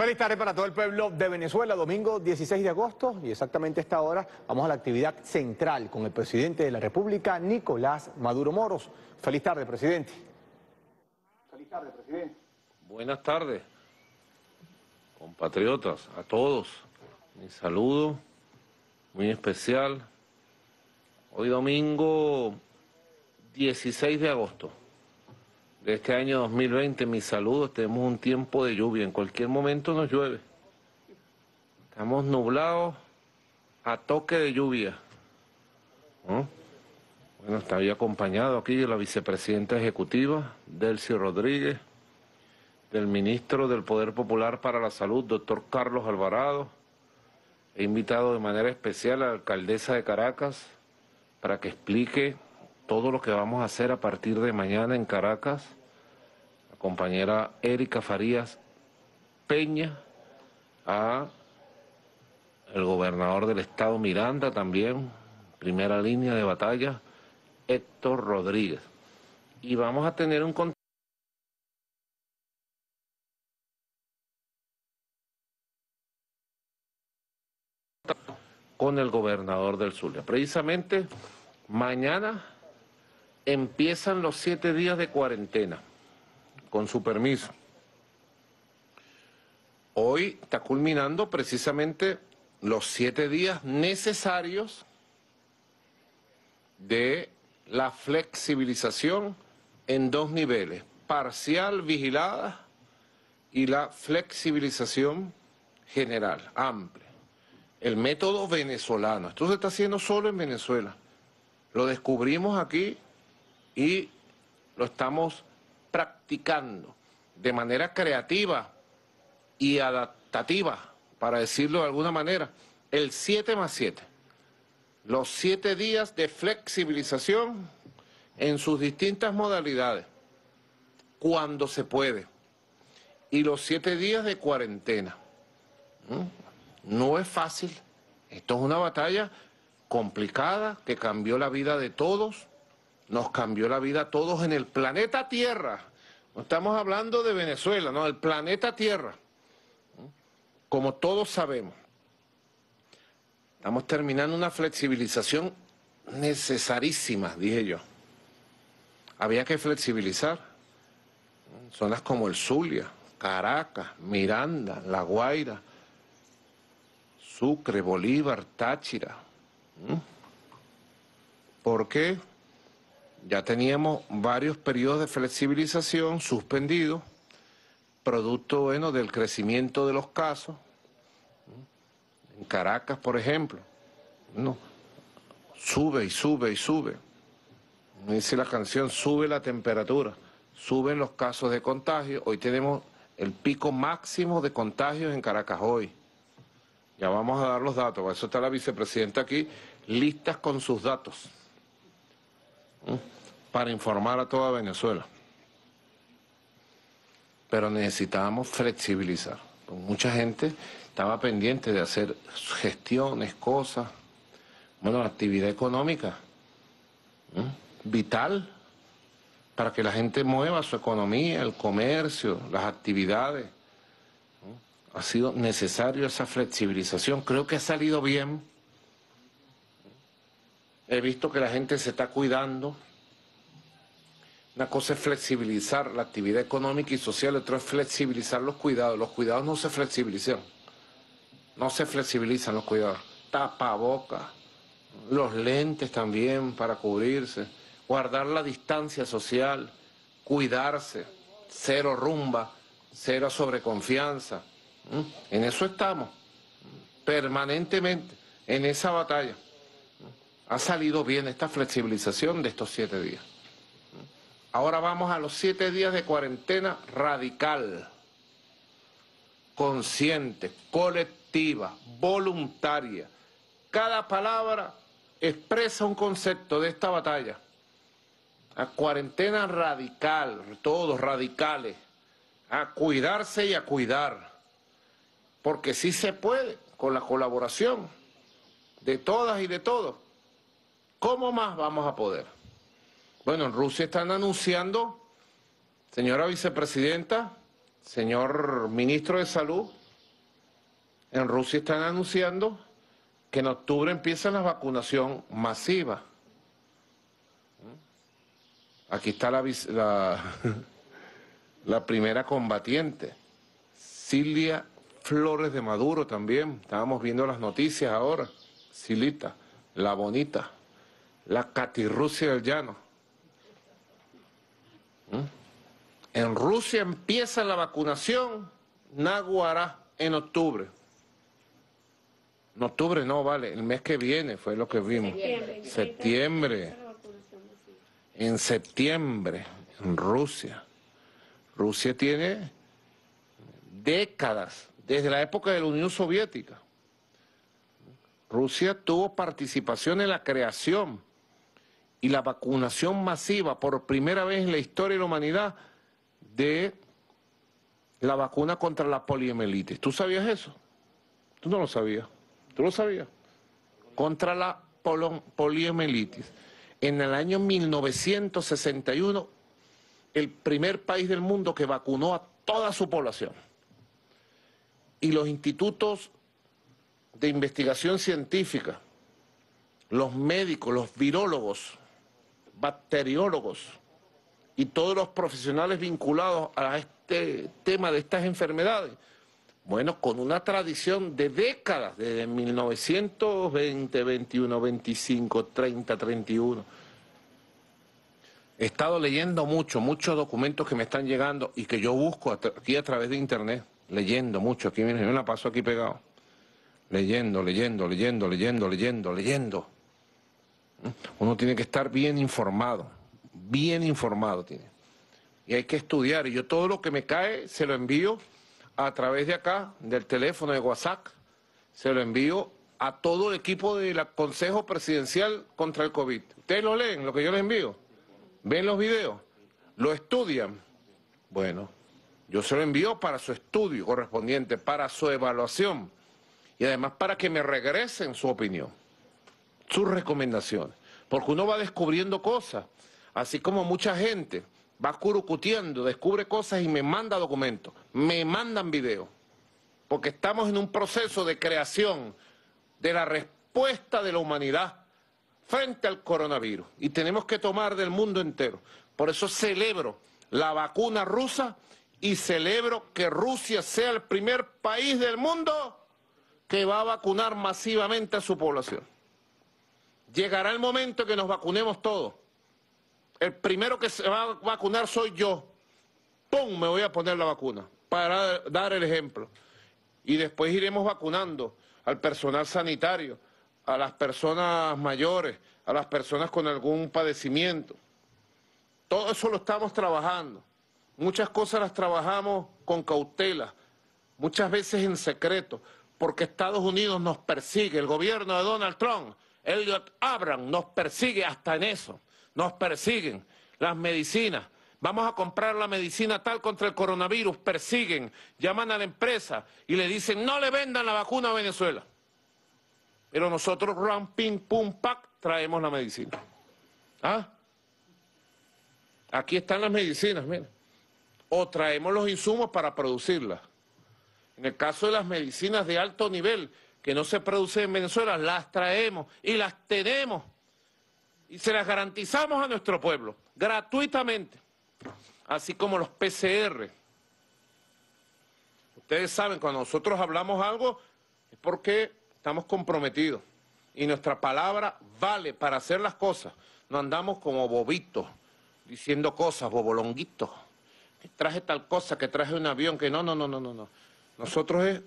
Feliz tarde para todo el pueblo de Venezuela, domingo 16 de agosto y exactamente a esta hora vamos a la actividad central con el presidente de la República, Nicolás Maduro Moros. Feliz tarde, presidente. Feliz tarde, presidente. Buenas tardes, compatriotas, a todos. Mi saludo muy especial. Hoy domingo 16 de agosto este año 2020, mis saludos, tenemos un tiempo de lluvia, en cualquier momento nos llueve. Estamos nublados a toque de lluvia. Bueno, estaba acompañado aquí la vicepresidenta ejecutiva, Delcy Rodríguez, del ministro del Poder Popular para la Salud, doctor Carlos Alvarado. He invitado de manera especial a la alcaldesa de Caracas para que explique todo lo que vamos a hacer a partir de mañana en Caracas, compañera Erika Farías Peña, a el gobernador del estado Miranda también, primera línea de batalla, Héctor Rodríguez. Y vamos a tener un contacto con el gobernador del Zulia. Precisamente mañana empiezan los siete días de cuarentena, con su permiso. Hoy está culminando precisamente los siete días necesarios de la flexibilización en dos niveles, parcial vigilada y la flexibilización general, amplia. El método venezolano, esto se está haciendo solo en Venezuela. Lo descubrimos aquí y lo estamos de manera creativa y adaptativa, para decirlo de alguna manera, el 7 más 7. Los siete días de flexibilización en sus distintas modalidades, cuando se puede. Y los siete días de cuarentena. ¿Mm? No es fácil. Esto es una batalla complicada que cambió la vida de todos nos cambió la vida a todos en el planeta Tierra. No estamos hablando de Venezuela, no, el planeta Tierra. Como todos sabemos. Estamos terminando una flexibilización necesarísima, dije yo. Había que flexibilizar. Zonas como el Zulia, Caracas, Miranda, La Guaira, Sucre, Bolívar, Táchira. ¿Por qué? Ya teníamos varios periodos de flexibilización suspendidos, producto bueno del crecimiento de los casos. En Caracas, por ejemplo, no, sube y sube y sube. Me dice la canción, sube la temperatura, suben los casos de contagio. Hoy tenemos el pico máximo de contagios en Caracas hoy. Ya vamos a dar los datos, por eso está la vicepresidenta aquí, listas con sus datos para informar a toda Venezuela. Pero necesitábamos flexibilizar. Mucha gente estaba pendiente de hacer gestiones, cosas. Bueno, actividad económica, vital, para que la gente mueva su economía, el comercio, las actividades. Ha sido necesario esa flexibilización. Creo que ha salido bien. He visto que la gente se está cuidando. Una cosa es flexibilizar la actividad económica y social, otra es flexibilizar los cuidados. Los cuidados no se flexibilizan. No se flexibilizan los cuidados. Tapaboca, los lentes también para cubrirse, guardar la distancia social, cuidarse, cero rumba, cero sobreconfianza. En eso estamos, permanentemente, en esa batalla. Ha salido bien esta flexibilización de estos siete días. Ahora vamos a los siete días de cuarentena radical, consciente, colectiva, voluntaria. Cada palabra expresa un concepto de esta batalla. A cuarentena radical, todos radicales, a cuidarse y a cuidar. Porque sí se puede, con la colaboración de todas y de todos. ¿Cómo más vamos a poder? Bueno, en Rusia están anunciando, señora vicepresidenta, señor ministro de Salud, En Rusia están anunciando que en octubre empieza la vacunación masiva. Aquí está la, la, primera combatiente, Silvia Flores de Maduro también. Estábamos viendo las noticias ahora. Silita, la bonita, la Catirrusia del llano. ¿Mm? En Rusia empieza la vacunación Naguará en octubre. En octubre no, vale, el mes que viene fue lo que vimos. Septiembre. septiembre. En septiembre, en Rusia. Rusia tiene décadas, desde la época de la Unión Soviética. Rusia tuvo participación en la creación y la vacunación masiva por primera vez en la historia de la humanidad de la vacuna contra la poliomielitis. ¿Tú sabías eso? Tú no lo sabías. ¿Tú lo sabías? Contra la poliomielitis. En el año 1961, el primer país del mundo que vacunó a toda su población. Y los institutos de investigación científica, los médicos, los virólogos, bacteriólogos y todos los profesionales vinculados a este tema de estas enfermedades, bueno, con una tradición de décadas, desde 1920, 21, 25, 30, 31. He estado leyendo mucho, muchos documentos que me están llegando y que yo busco aquí a través de internet, leyendo mucho, aquí me la paso aquí pegado, leyendo, leyendo, leyendo, leyendo, leyendo, leyendo. Uno tiene que estar bien informado, bien informado tiene. Y hay que estudiar, y yo todo lo que me cae se lo envío a través de acá, del teléfono de WhatsApp, se lo envío a todo el equipo del Consejo Presidencial contra el COVID. Ustedes lo leen, lo que yo les envío, ven los videos, lo estudian. Bueno, yo se lo envío para su estudio correspondiente, para su evaluación y además para que me regresen su opinión, sus recomendaciones, porque uno va descubriendo cosas, así como mucha gente va curucutiendo, descubre cosas y me manda documentos, me mandan videos, porque estamos en un proceso de creación de la respuesta de la humanidad frente al coronavirus y tenemos que tomar del mundo entero. Por eso celebro la vacuna rusa y celebro que Rusia sea el primer país del mundo que va a vacunar masivamente a su población. Llegará el momento que nos vacunemos todos el primero que se va a vacunar soy yo. ¡Pum! Me voy a poner la vacuna para dar el ejemplo. Y después iremos vacunando al personal sanitario, a las personas mayores, a las personas con algún padecimiento. Todo eso lo estamos trabajando. Muchas cosas las trabajamos con cautela, muchas veces en secreto, porque Estados Unidos nos persigue, el gobierno de Donald Trump, Elliot Abrams nos persigue hasta en eso nos persiguen, las medicinas. Vamos a comprar la medicina tal contra el coronavirus, persiguen, llaman a la empresa y le dicen no le vendan la vacuna a Venezuela. Pero nosotros, ram, ping, pum, pac, traemos la medicina. ¿Ah? Aquí están las medicinas, mira. O traemos los insumos para producirlas. En el caso de las medicinas de alto nivel que no se producen en Venezuela, las traemos y las tenemos y se las garantizamos a nuestro pueblo, gratuitamente, así como los PCR. Ustedes saben, cuando nosotros hablamos algo es porque estamos comprometidos y nuestra palabra vale para hacer las cosas. No andamos como bobitos diciendo cosas, bobolonguitos, que traje tal cosa, que traje un avión, que no, no, no, no, no, no. Nosotros es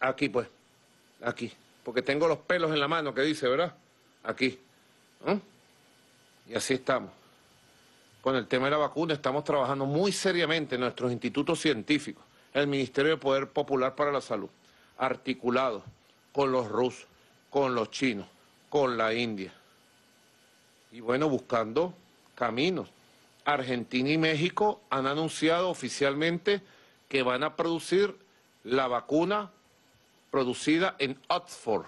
aquí pues, aquí, porque tengo los pelos en la mano que dice, ¿verdad? Aquí. Y así estamos. Con el tema de la vacuna estamos trabajando muy seriamente en nuestros institutos científicos, el Ministerio de Poder Popular para la Salud, articulado con los rusos, con los chinos, con la India. Y bueno, buscando caminos. Argentina y México han anunciado oficialmente que van a producir la vacuna producida en Oxford.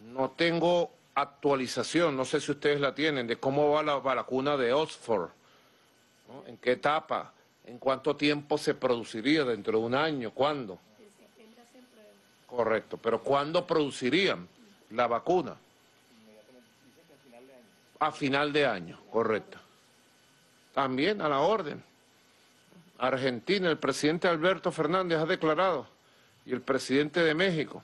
No tengo actualización, no sé si ustedes la tienen, de cómo va la vacuna de Oxford, en qué etapa, en cuánto tiempo se produciría, dentro de un año, cuándo. Correcto, pero ¿cuándo producirían la vacuna? A final de año, correcto. También a la orden. Argentina, el presidente Alberto Fernández ha declarado, y el presidente de México,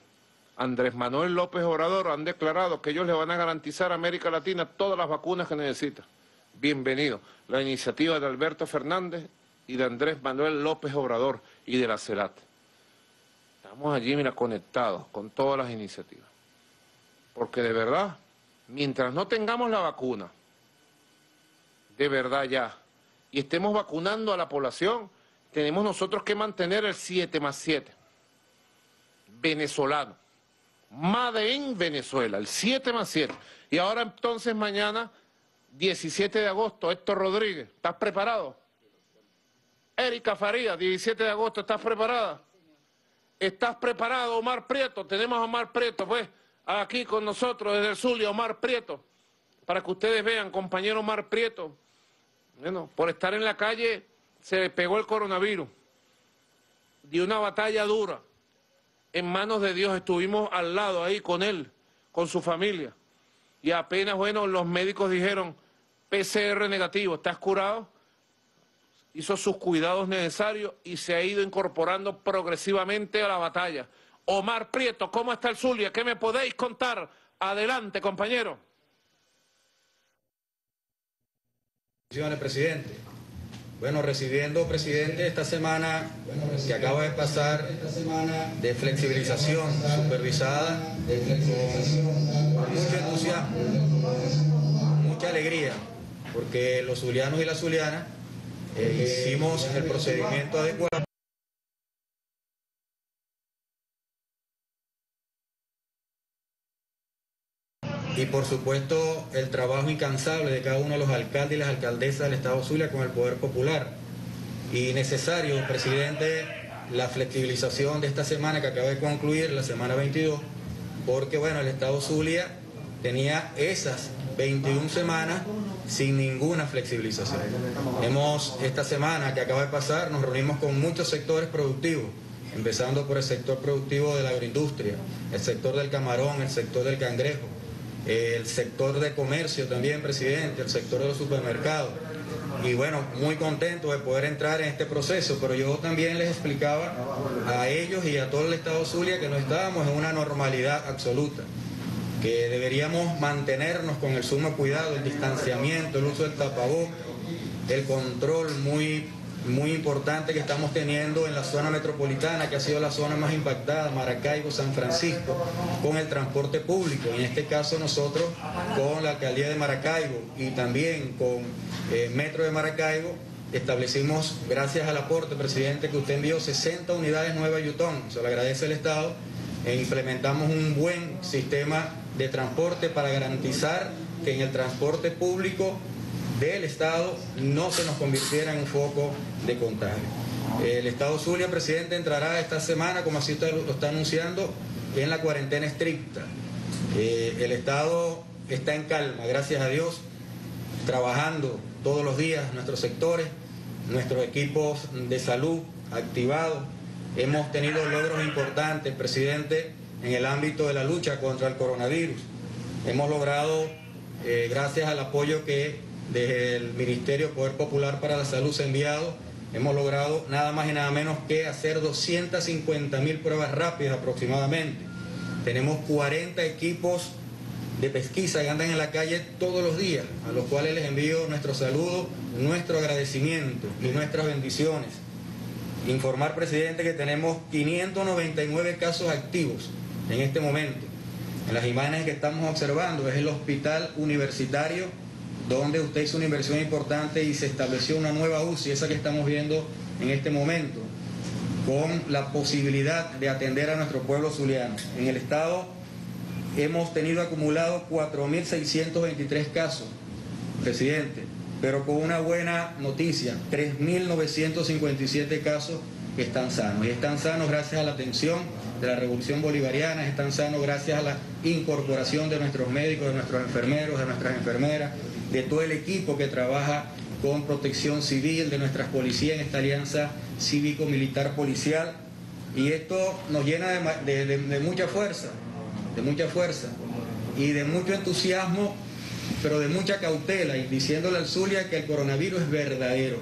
Andrés Manuel López Obrador, han declarado que ellos le van a garantizar a América Latina todas las vacunas que necesita. Bienvenido. La iniciativa de Alberto Fernández y de Andrés Manuel López Obrador y de la CELAT. Estamos allí, mira, conectados con todas las iniciativas. Porque de verdad, mientras no tengamos la vacuna, de verdad ya, y estemos vacunando a la población, tenemos nosotros que mantener el 7 más 7. Venezolano. Made en Venezuela, el 7 más 7. Y ahora entonces mañana, 17 de agosto, Héctor Rodríguez, ¿estás preparado? Erika Faría, 17 de agosto, ¿estás preparada? ¿Estás preparado, Omar Prieto? Tenemos a Omar Prieto, pues, aquí con nosotros desde el Zulia, Omar Prieto, para que ustedes vean, compañero Omar Prieto, bueno, por estar en la calle se pegó el coronavirus. Dio una batalla dura. En manos de Dios estuvimos al lado ahí con él, con su familia. Y apenas, bueno, los médicos dijeron, PCR negativo, ¿estás curado? Hizo sus cuidados necesarios y se ha ido incorporando progresivamente a la batalla. Omar Prieto, ¿cómo está el Zulia? ¿Qué me podéis contar? Adelante, compañero. presidente. Bueno, recibiendo, presidente, esta semana que acaba de pasar de flexibilización supervisada, con mucho entusiasmo, mucha alegría, porque los zulianos y las zulianas eh, hicimos el procedimiento adecuado. Y por supuesto el trabajo incansable de cada uno de los alcaldes y las alcaldesas del Estado Zulia con el Poder Popular. Y necesario, presidente, la flexibilización de esta semana que acaba de concluir, la semana 22, porque bueno, el Estado Zulia tenía esas 21 semanas sin ninguna flexibilización. Hemos, esta semana que acaba de pasar, nos reunimos con muchos sectores productivos, empezando por el sector productivo de la agroindustria, el sector del camarón, el sector del cangrejo, el sector de comercio también, presidente, el sector de los supermercados. Y bueno, muy contento de poder entrar en este proceso, pero yo también les explicaba a ellos y a todo el Estado Zulia que no estábamos en una normalidad absoluta, que deberíamos mantenernos con el sumo cuidado, el distanciamiento, el uso del tapabocas, el control muy muy importante que estamos teniendo en la zona metropolitana, que ha sido la zona más impactada, Maracaibo, San Francisco, con el transporte público. En este caso nosotros con la alcaldía de Maracaibo y también con eh, Metro de Maracaibo establecimos, gracias al aporte, presidente, que usted envió 60 unidades nuevas a Yutón, se lo agradece el Estado, e implementamos un buen sistema de transporte para garantizar que en el transporte público del Estado no se nos convirtiera en un foco de contagio. El Estado Zulia, presidente, entrará esta semana, como así usted lo está anunciando, en la cuarentena estricta. Eh, el Estado está en calma, gracias a Dios, trabajando todos los días nuestros sectores, nuestros equipos de salud activados. Hemos tenido logros importantes, presidente, en el ámbito de la lucha contra el coronavirus. Hemos logrado, eh, gracias al apoyo que desde el Ministerio Poder Popular para la Salud se ha enviado, hemos logrado nada más y nada menos que hacer 250 mil pruebas rápidas aproximadamente. Tenemos 40 equipos de pesquisa que andan en la calle todos los días, a los cuales les envío nuestro saludo, nuestro agradecimiento y nuestras bendiciones. Informar, presidente, que tenemos 599 casos activos en este momento. En las imágenes que estamos observando es el Hospital Universitario donde usted hizo una inversión importante y se estableció una nueva UCI, esa que estamos viendo en este momento, con la posibilidad de atender a nuestro pueblo zuliano. En el Estado hemos tenido acumulados 4.623 casos, presidente, pero con una buena noticia, 3.957 casos que están sanos. Y están sanos gracias a la atención de la Revolución Bolivariana, están sanos gracias a la incorporación de nuestros médicos, de nuestros enfermeros, de nuestras enfermeras, de todo el equipo que trabaja con protección civil, de nuestras policías en esta alianza cívico-militar policial. Y esto nos llena de, mucha fuerza, de mucha fuerza y de mucho entusiasmo, pero de mucha cautela, y diciéndole al Zulia que el coronavirus es verdadero,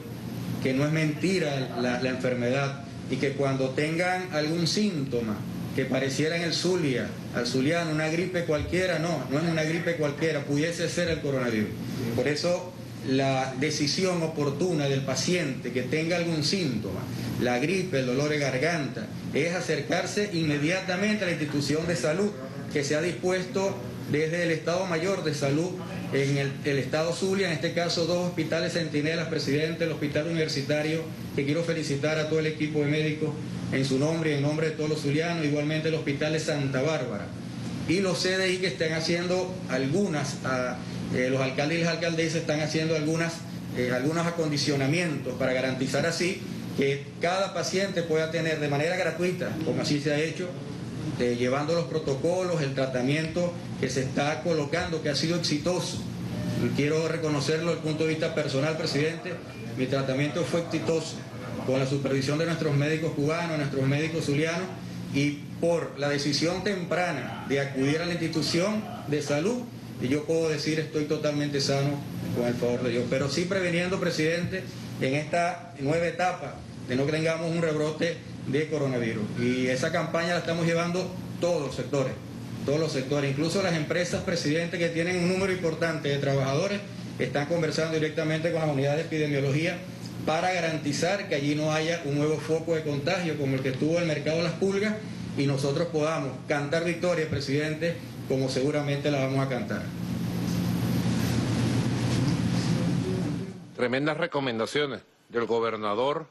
que no es mentira la, la enfermedad y que cuando tengan algún síntoma que pareciera en el Zulia, al zuliano, una gripe cualquiera, no, no es una gripe cualquiera, pudiese ser el coronavirus. Por eso la decisión oportuna del paciente que tenga algún síntoma, la gripe, el dolor de garganta, es acercarse inmediatamente a la institución de salud que se ha dispuesto desde el Estado Mayor de Salud en el, Estado Zulia, en este caso dos hospitales centinelas, presidente del Hospital Universitario, que quiero felicitar a todo el equipo de médicos en su nombre y en nombre de todos los zulianos, igualmente el Hospital de Santa Bárbara. Y los CDI que están haciendo algunas, eh, los alcaldes y las alcaldesas están haciendo algunas, eh, algunos acondicionamientos para garantizar así que cada paciente pueda tener de manera gratuita, como así se ha hecho, llevando los protocolos, el tratamiento que se está colocando, que ha sido exitoso. quiero reconocerlo desde el punto de vista personal, presidente, mi tratamiento fue exitoso con la supervisión de nuestros médicos cubanos, nuestros médicos zulianos, y por la decisión temprana de acudir a la institución de salud, y yo puedo decir estoy totalmente sano con el favor de Dios, pero sí preveniendo, presidente, en esta nueva etapa de no que tengamos un rebrote de coronavirus. Y esa campaña la estamos llevando todos los sectores, todos los sectores, incluso las empresas, presidente, que tienen un número importante de trabajadores, están conversando directamente con las unidades de epidemiología para garantizar que allí no haya un nuevo foco de contagio como el que estuvo en el mercado de las pulgas y nosotros podamos cantar victoria, presidente, como seguramente la vamos a cantar. Tremendas recomendaciones del gobernador,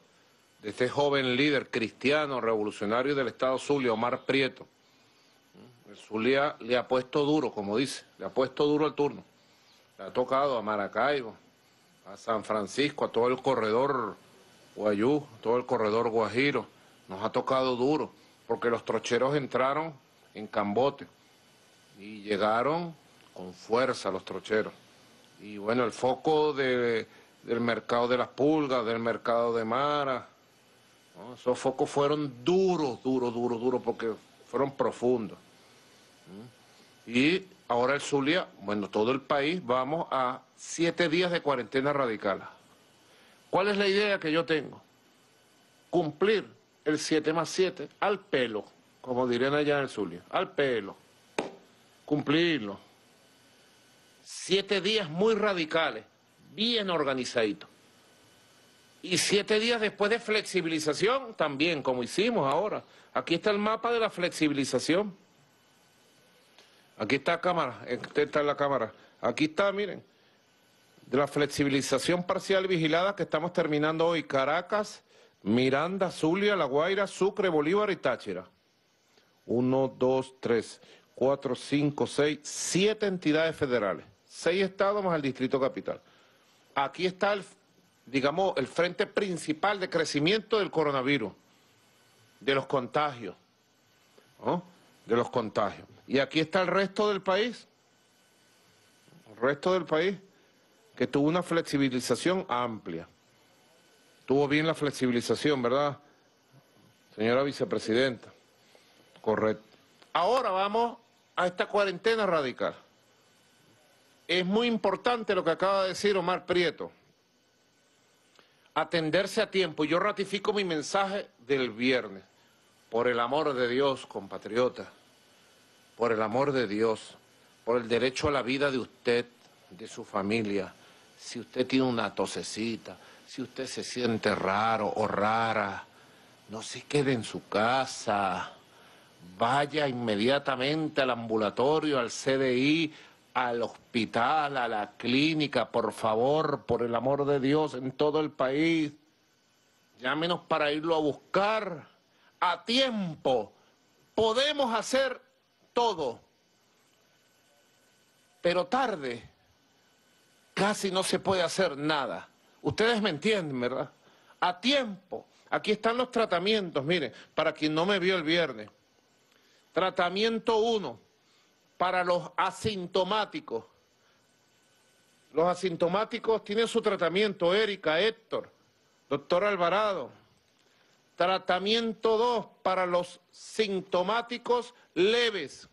de este joven líder cristiano revolucionario del Estado Zulia, Omar Prieto. El Zulia le ha puesto duro, como dice, le ha puesto duro el turno. Le ha tocado a Maracaibo, a San Francisco, a todo el corredor Guayú, todo el corredor Guajiro. Nos ha tocado duro, porque los trocheros entraron en Cambote y llegaron con fuerza los trocheros. Y bueno, el foco del mercado de las pulgas, del mercado de Mara, esos focos fueron duros, duros, duros, duros, porque fueron profundos. Y ahora el Zulia, bueno, todo el país, vamos a siete días de cuarentena radical. ¿Cuál es la idea que yo tengo? Cumplir el 7 más 7 al pelo, como dirían allá en el Zulia, al pelo. Cumplirlo. Siete días muy radicales, bien organizaditos. Y siete días después de flexibilización, también, como hicimos ahora. Aquí está el mapa de la flexibilización. Aquí está la cámara, esta está la cámara. Aquí está, miren, de la flexibilización parcial vigilada que estamos terminando hoy. Caracas, Miranda, Zulia, La Guaira, Sucre, Bolívar y Táchira. Uno, dos, tres, cuatro, cinco, seis, siete entidades federales. Seis estados más el Distrito Capital. Aquí está el, digamos, el frente principal de crecimiento del coronavirus, de los contagios, de los contagios. Y aquí está el resto del país, el resto del país que tuvo una flexibilización amplia. Tuvo bien la flexibilización, ¿verdad, señora vicepresidenta? Correcto. Ahora vamos a esta cuarentena radical. Es muy importante lo que acaba de decir Omar Prieto. Atenderse a tiempo. Yo ratifico mi mensaje del viernes. Por el amor de Dios, compatriota por el amor de Dios, por el derecho a la vida de usted, de su familia, si usted tiene una tosecita, si usted se siente raro o rara, no se quede en su casa, vaya inmediatamente al ambulatorio, al CDI, al hospital, a la clínica, por favor, por el amor de Dios, en todo el país. Llámenos para irlo a buscar a tiempo. Podemos hacer todo, pero tarde casi no se puede hacer nada. Ustedes me entienden, ¿verdad? A tiempo. Aquí están los tratamientos, miren, para quien no me vio el viernes. Tratamiento 1 para los asintomáticos. Los asintomáticos tienen su tratamiento, Erika, Héctor, doctor Alvarado. Tratamiento 2 para los sintomáticos leves.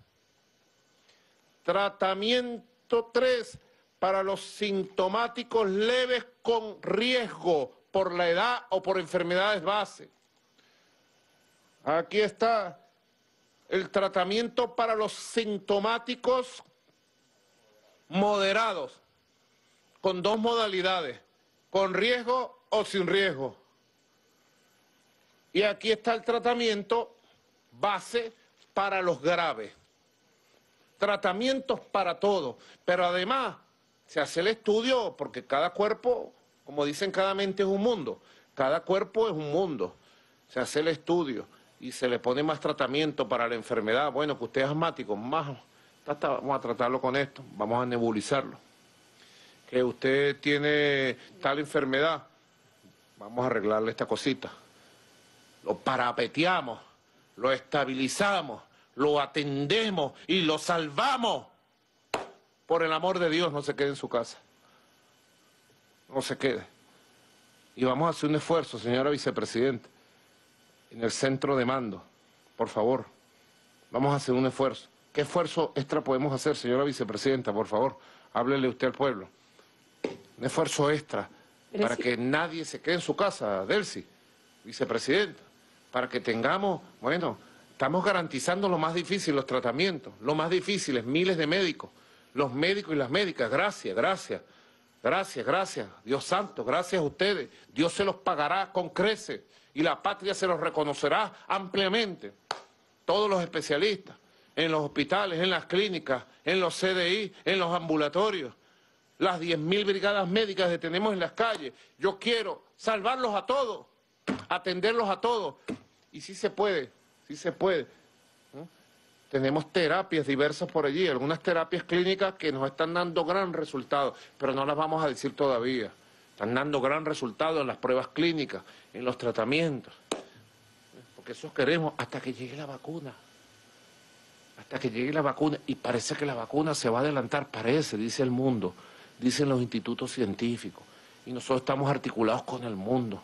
Tratamiento 3 para los sintomáticos leves con riesgo por la edad o por enfermedades base. Aquí está el tratamiento para los sintomáticos moderados, con dos modalidades, con riesgo o sin riesgo. Y aquí está el tratamiento base para los graves. Tratamientos para todo, pero además se hace el estudio porque cada cuerpo, como dicen, cada mente es un mundo, cada cuerpo es un mundo. Se hace el estudio y se le pone más tratamiento para la enfermedad. Bueno, que usted es asmático, más, vamos a tratarlo con esto, vamos a nebulizarlo. Que usted tiene tal enfermedad, vamos a arreglarle esta cosita. Lo parapeteamos, lo estabilizamos, lo atendemos y lo salvamos. Por el amor de Dios, no se quede en su casa. No se quede. Y vamos a hacer un esfuerzo, señora vicepresidenta en el centro de mando. Por favor, vamos a hacer un esfuerzo. ¿Qué esfuerzo extra podemos hacer, señora vicepresidenta? Por favor, háblele usted al pueblo. Un esfuerzo extra para que nadie se quede en su casa, Delcy, vicepresidenta, para que tengamos, bueno, estamos garantizando lo más difícil, los tratamientos, lo más difícil es miles de médicos, los médicos y las médicas, gracias, gracias, gracias, gracias, Dios santo, gracias a ustedes, Dios se los pagará con creces y la patria se los reconocerá ampliamente. Todos los especialistas, en los hospitales, en las clínicas, en los CDI, en los ambulatorios, las 10.000 brigadas médicas que tenemos en las calles. Yo quiero salvarlos a todos, atenderlos a todos. Y sí se puede, sí se puede. Tenemos terapias diversas por allí, algunas terapias clínicas que nos están dando gran resultado, pero no las vamos a decir todavía. Están dando gran resultado en las pruebas clínicas, en los tratamientos. Porque eso queremos hasta que llegue la vacuna. Hasta que llegue la vacuna. Y parece que la vacuna se va a adelantar, parece, dice el mundo, dicen los institutos científicos. Y nosotros estamos articulados con el mundo.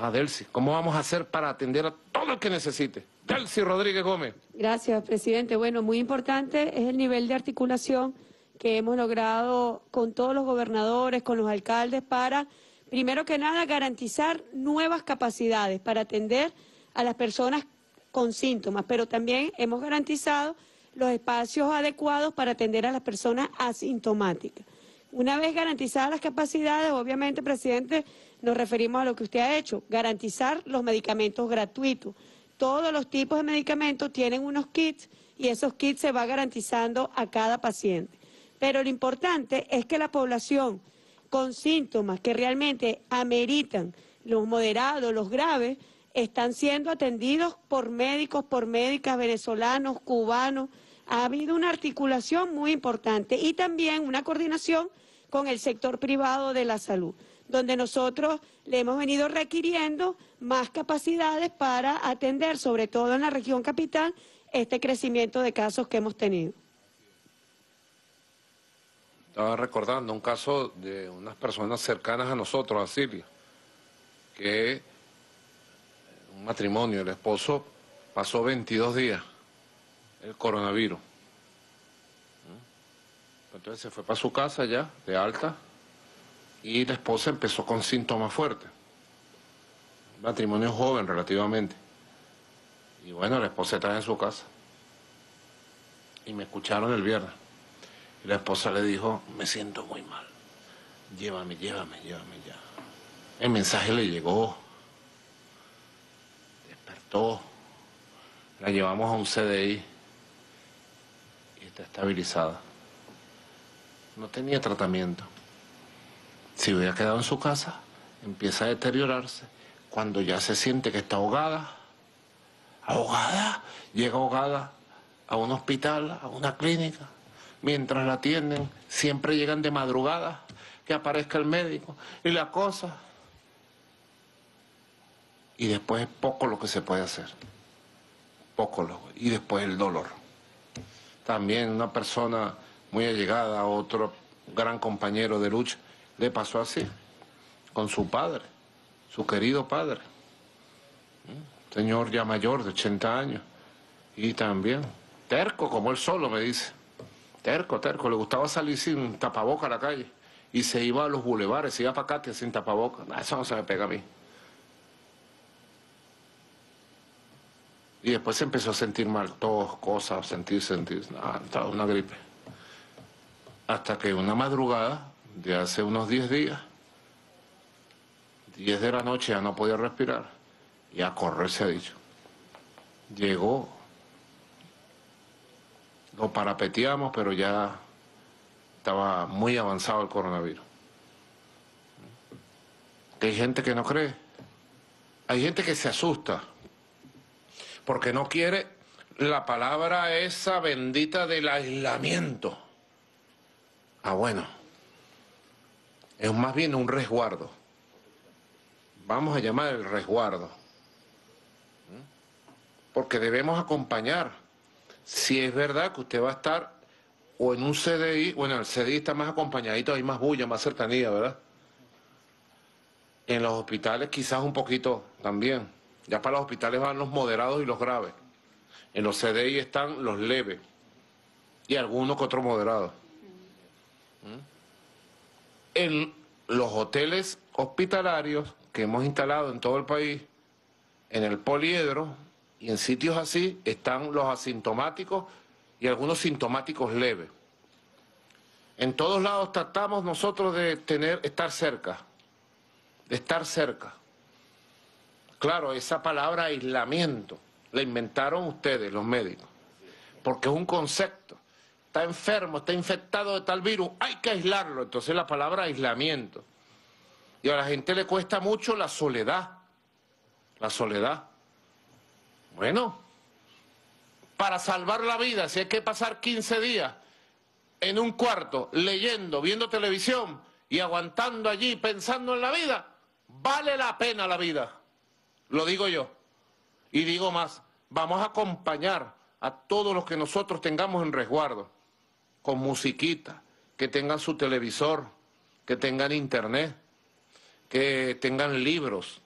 Ah, Delcy, ¿cómo vamos a hacer para atender a todo el que necesite? Delcy Rodríguez Gómez. Gracias, presidente. Bueno, muy importante es el nivel de articulación que hemos logrado con todos los gobernadores, con los alcaldes, para, primero que nada, garantizar nuevas capacidades para atender a las personas con síntomas, pero también hemos garantizado los espacios adecuados para atender a las personas asintomáticas. Una vez garantizadas las capacidades, obviamente, presidente, nos referimos a lo que usted ha hecho, garantizar los medicamentos gratuitos. Todos los tipos de medicamentos tienen unos kits y esos kits se va garantizando a cada paciente. Pero lo importante es que la población con síntomas que realmente ameritan los moderados, los graves, están siendo atendidos por médicos, por médicas venezolanos, cubanos. Ha habido una articulación muy importante y también una coordinación con el sector privado de la salud, donde nosotros le hemos venido requiriendo más capacidades para atender, sobre todo en la región capital, este crecimiento de casos que hemos tenido. Estaba recordando un caso de unas personas cercanas a nosotros, a Silvia, que un matrimonio, el esposo pasó 22 días el coronavirus. ¿Mm? Entonces se fue para su casa ya, de alta, y la esposa empezó con síntomas fuertes. matrimonio joven relativamente. Y bueno, la esposa está en su casa. Y me escucharon el viernes. Y la esposa le dijo, me siento muy mal. Llévame, llévame, llévame ya. El mensaje le llegó. Despertó. La llevamos a un CDI. Y está estabilizada. No tenía tratamiento. Si hubiera quedado en su casa, empieza a deteriorarse. Cuando ya se siente que está ahogada, ahogada, llega ahogada a un hospital, a una clínica, mientras la atienden, siempre llegan de madrugada, que aparezca el médico y la cosa. Y después es poco lo que se puede hacer. Poco lo. Y después el dolor. También una persona muy allegada a otro gran compañero de lucha le pasó así, con su padre, su querido padre. Señor ya mayor, de 80 años. Y también, terco, como él solo me dice. Terco, terco. Le gustaba salir sin tapaboca a la calle. Y se iba a los bulevares, se iba para acá sin tapaboca. Eso no se me pega a mí. Y después se empezó a sentir mal, tos, cosas, sentir, sentir, estaba una gripe. Hasta que una madrugada, de hace unos 10 días, 10 de la noche ya no podía respirar, y a correr se ha dicho. Llegó, lo parapeteamos, pero ya estaba muy avanzado el coronavirus. hay gente que no cree, hay gente que se asusta porque no quiere la palabra esa bendita del aislamiento. Ah, bueno, es más bien un resguardo. Vamos a llamar el resguardo. Porque debemos acompañar. Si es verdad que usted va a estar o en un CDI, bueno, el CDI está más acompañadito, hay más bulla, más cercanía, ¿verdad? En los hospitales quizás un poquito también. Ya para los hospitales van los moderados y los graves. En los CDI están los leves y algunos que otros moderados. ¿Mm? En los hoteles hospitalarios que hemos instalado en todo el país, en el poliedro y en sitios así, están los asintomáticos y algunos sintomáticos leves. En todos lados tratamos nosotros de tener, estar cerca, de estar cerca. Claro, esa palabra aislamiento la inventaron ustedes, los médicos, porque es un concepto. Está enfermo, está infectado de tal virus, hay que aislarlo. Entonces la palabra aislamiento. Y a la gente le cuesta mucho la soledad. La soledad. Bueno, para salvar la vida, si hay que pasar 15 días en un cuarto leyendo, viendo televisión y aguantando allí pensando en la vida, vale la pena la vida. Lo digo yo. Y digo más, vamos a acompañar a todos los que nosotros tengamos en resguardo, con musiquita, que tengan su televisor, que tengan internet, que tengan libros,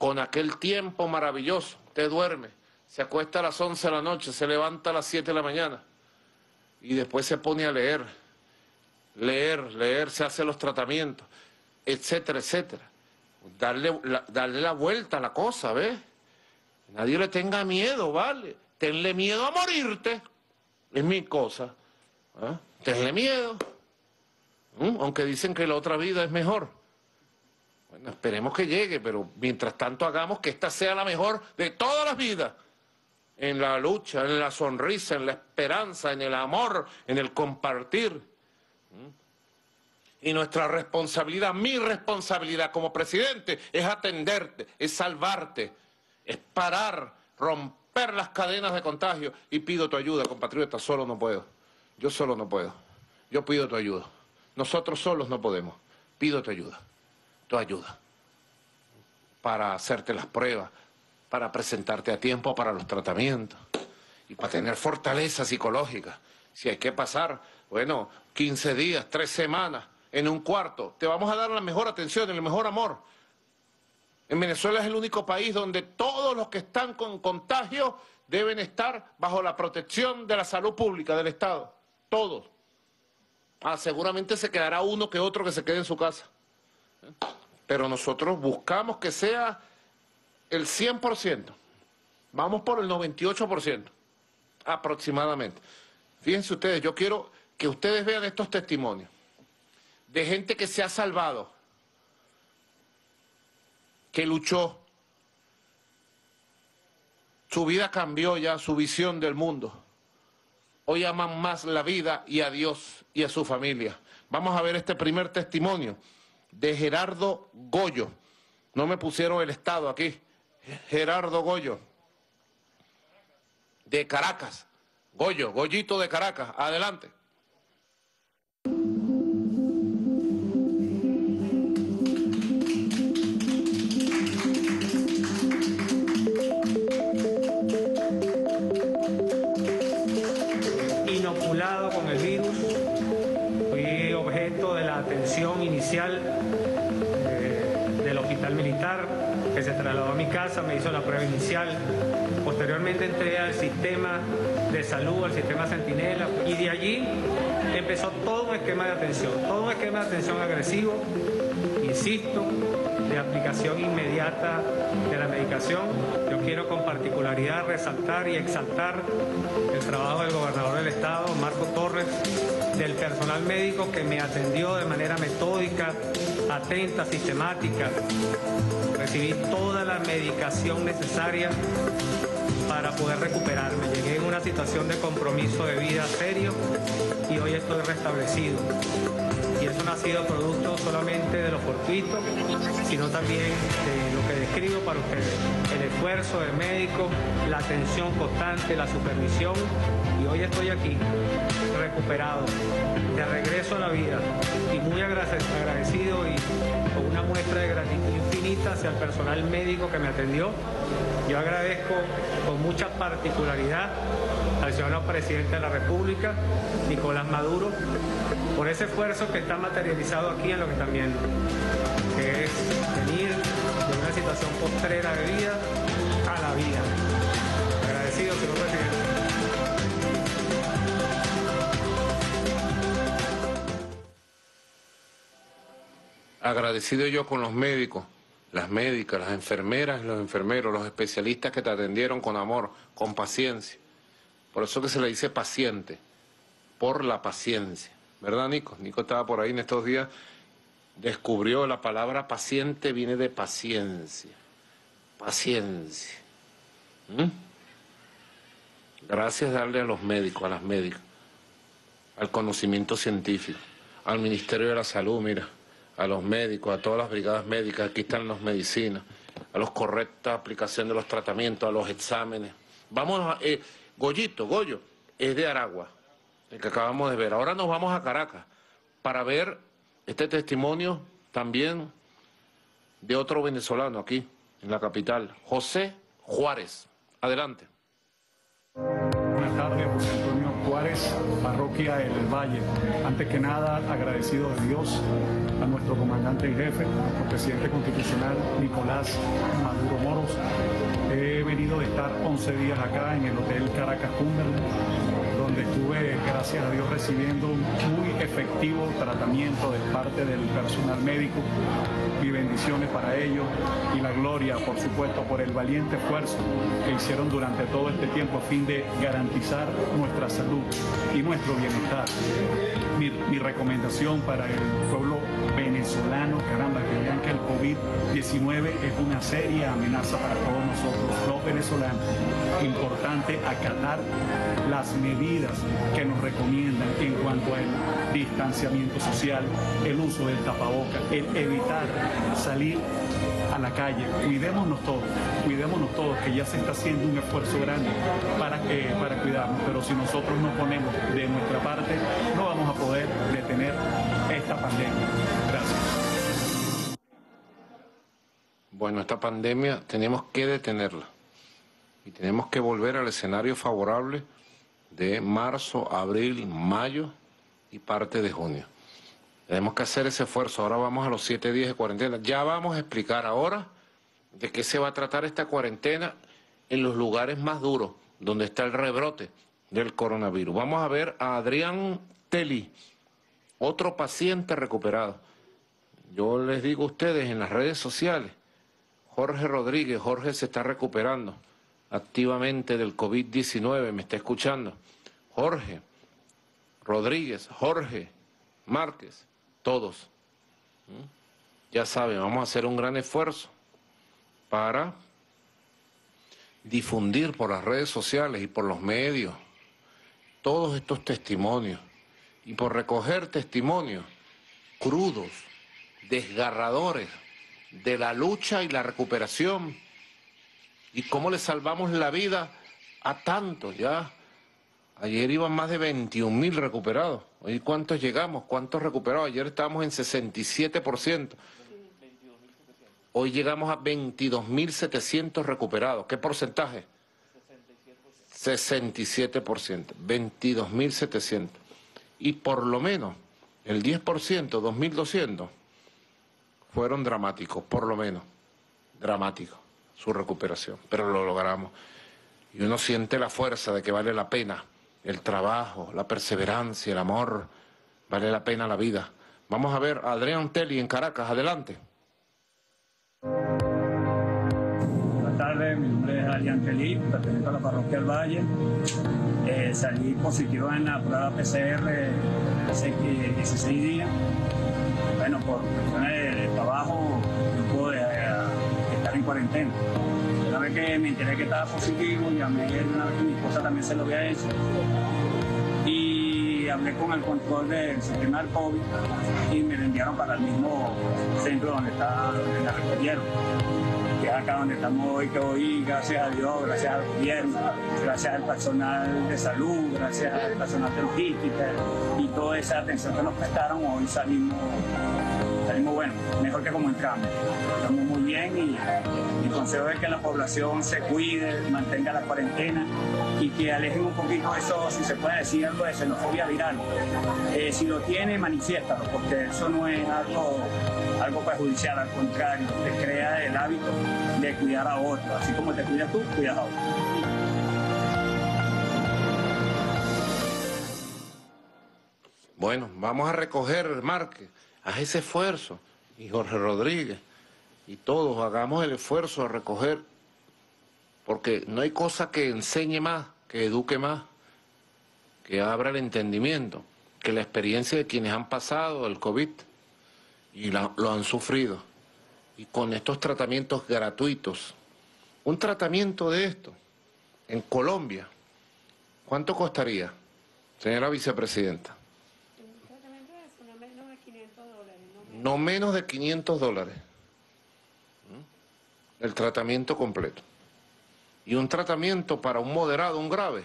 con aquel tiempo maravilloso. Usted duerme, se acuesta a las 11 de la noche, se levanta a las 7 de la mañana y después se pone a leer, leer, leer, se hace los tratamientos, etcétera, etcétera darle la, darle la vuelta a la cosa, ¿ves? Nadie le tenga miedo, ¿vale? Tenle miedo a morirte, es mi cosa. ¿eh? Tenle miedo. Aunque dicen que la otra vida es mejor. Bueno, esperemos que llegue, pero mientras tanto hagamos que esta sea la mejor de todas las vidas. En la lucha, en la sonrisa, en la esperanza, en el amor, en el compartir. Y nuestra responsabilidad, mi responsabilidad como presidente, es atenderte, es salvarte, es parar, romper las cadenas de contagio. Y pido tu ayuda, compatriota, solo no puedo. Yo solo no puedo. Yo pido tu ayuda. Nosotros solos no podemos. Pido tu ayuda, tu ayuda, para hacerte las pruebas, para presentarte a tiempo para los tratamientos y para tener fortaleza psicológica. Si hay que pasar, bueno, 15 días, tres semanas en un cuarto. Te vamos a dar la mejor atención, el mejor amor. En Venezuela es el único país donde todos los que están con contagio deben estar bajo la protección de la salud pública del Estado. Todos. Ah, seguramente se quedará uno que otro que se quede en su casa. Pero nosotros buscamos que sea el 100%. Vamos por el 98% aproximadamente. Fíjense ustedes, yo quiero que ustedes vean estos testimonios de gente que se ha salvado, que luchó. Su vida cambió ya, su visión del mundo. Hoy aman más la vida y a Dios y a su familia. Vamos a ver este primer testimonio de Gerardo Goyo. No me pusieron el estado aquí. Gerardo Goyo. De Caracas. Goyo, Goyito de Caracas. Adelante. Se trasladó a mi casa, me hizo la prueba inicial. Posteriormente entré al sistema de salud, al sistema Centinela, y de allí empezó todo un esquema de atención, todo un esquema de atención agresivo, insisto, de aplicación inmediata de la medicación. Yo quiero con particularidad resaltar y exaltar el trabajo del gobernador del estado, Marco Torres, del personal médico que me atendió de manera metódica, atenta, sistemática. Recibí toda la medicación necesaria para poder recuperarme. Llegué en una situación de compromiso de vida serio y hoy estoy restablecido. Y eso no ha sido producto solamente de lo fortuito, sino también de lo que describo para ustedes. El esfuerzo del médico, la atención constante, la supervisión. Y hoy estoy aquí, recuperado, de regreso a la vida y muy agradecido y con una muestra de gratitud infinita hacia el personal médico que me atendió. Yo agradezco con mucha particularidad al ciudadano presidente de la República, Nicolás Maduro, por ese esfuerzo que está materializado aquí en lo que también que es venir de una situación postrera de vida a la vida. Agradecido yo con los médicos, las médicas, las enfermeras, los enfermeros, los especialistas que te atendieron con amor, con paciencia. Por eso que se le dice paciente, por la paciencia. ¿Verdad, Nico? Nico estaba por ahí en estos días, descubrió la palabra paciente viene de paciencia. Paciencia. ¿Mm? Gracias darle a los médicos, a las médicas, al conocimiento científico, al Ministerio de la Salud, mira, a los médicos, a todas las brigadas médicas, aquí están las medicinas, a los correcta aplicación de los tratamientos, a los exámenes. Vamos a, eh, Goyito, Goyo, es de Aragua, el que acabamos de ver. Ahora nos vamos a Caracas para ver este testimonio también de otro venezolano aquí, en la capital, José Juárez. Adelante. Buenas tardes, Parroquia El Valle. Antes que nada, agradecido de Dios, a nuestro comandante en jefe, nuestro presidente constitucional Nicolás Maduro Moros. He venido de estar 11 días acá en el Hotel Caracas Cumberland gracias a Dios, recibiendo un muy efectivo tratamiento de parte del personal médico y bendiciones para ellos y la gloria, por supuesto, por el valiente esfuerzo que hicieron durante todo este tiempo a fin de garantizar nuestra salud y nuestro bienestar. Mi, mi recomendación para el pueblo COVID-19 es una seria amenaza para todos nosotros, los venezolanos. Importante acatar las medidas que nos recomiendan en cuanto al distanciamiento social, el uso del tapaboca, el evitar salir a la calle. Cuidémonos todos, cuidémonos todos, que ya se está haciendo un esfuerzo grande para, para cuidarnos, pero si nosotros no ponemos de nuestra parte, no vamos a poder detener esta pandemia. Bueno, esta pandemia tenemos que detenerla y tenemos que volver al escenario favorable de marzo, abril, mayo y parte de junio. Tenemos que hacer ese esfuerzo. Ahora vamos a los siete días de cuarentena. Ya vamos a explicar ahora de qué se va a tratar esta cuarentena en los lugares más duros, donde está el rebrote del coronavirus. Vamos a ver a Adrián Teli, otro paciente recuperado. Yo les digo a ustedes en las redes sociales, Jorge Rodríguez, Jorge se está recuperando activamente del COVID-19, me está escuchando. Jorge Rodríguez, Jorge Márquez, todos. ¿Mm? Ya saben, vamos a hacer un gran esfuerzo para difundir por las redes sociales y por los medios todos estos testimonios y por recoger testimonios crudos, desgarradores de la lucha y la recuperación y cómo le salvamos la vida a tantos ya. Ayer iban más de 21 mil recuperados. Hoy cuántos llegamos, cuántos recuperados. Ayer estábamos en 67%. Hoy llegamos a 22.700 recuperados. ¿Qué porcentaje? 67%. 22.700. Y por lo menos el 10%, 2.200, fueron dramáticos, por lo menos. dramático su recuperación, pero lo logramos. Y uno siente la fuerza de que vale la pena el trabajo, la perseverancia, el amor, vale la pena la vida. Vamos a ver a Adrián Telly en Caracas, adelante. Buenas tardes, mi nombre es Adrián Telly, pertenezco a la parroquia del Valle. Eh, salí positivo en la prueba PCR hace 16 días. Bueno, por cuestiones Una vez que me enteré que estaba positivo, llamé una vez que mi esposa también se lo había hecho. Y hablé con el control del sistema del COVID y me lo enviaron para el mismo centro donde, está, donde la recogieron que es acá donde estamos hoy, que hoy, gracias a Dios, gracias al gobierno, gracias al personal de salud, gracias al personal de logística y toda esa atención que nos prestaron, hoy salimos, mejor que como entramos. Estamos muy bien y mi consejo es que la población se cuide, mantenga la cuarentena y que alejen un poquito eso, si se puede decir algo de xenofobia viral. Eh, si lo tiene, manifiéstalo, porque eso no es algo, algo perjudicial, al contrario, te crea el hábito de cuidar a otros. Así como te cuidas tú, cuidas a otros. Bueno, vamos a recoger, Marque, haz ese esfuerzo. Y Jorge Rodríguez, y todos hagamos el esfuerzo de recoger, porque no hay cosa que enseñe más, que eduque más, que abra el entendimiento, que la experiencia de quienes han pasado el COVID y lo han sufrido. Y con estos tratamientos gratuitos, un tratamiento de esto en Colombia, ¿cuánto costaría, señora vicepresidenta? No menos de 500 dólares. El tratamiento completo. Y un tratamiento para un moderado, un grave,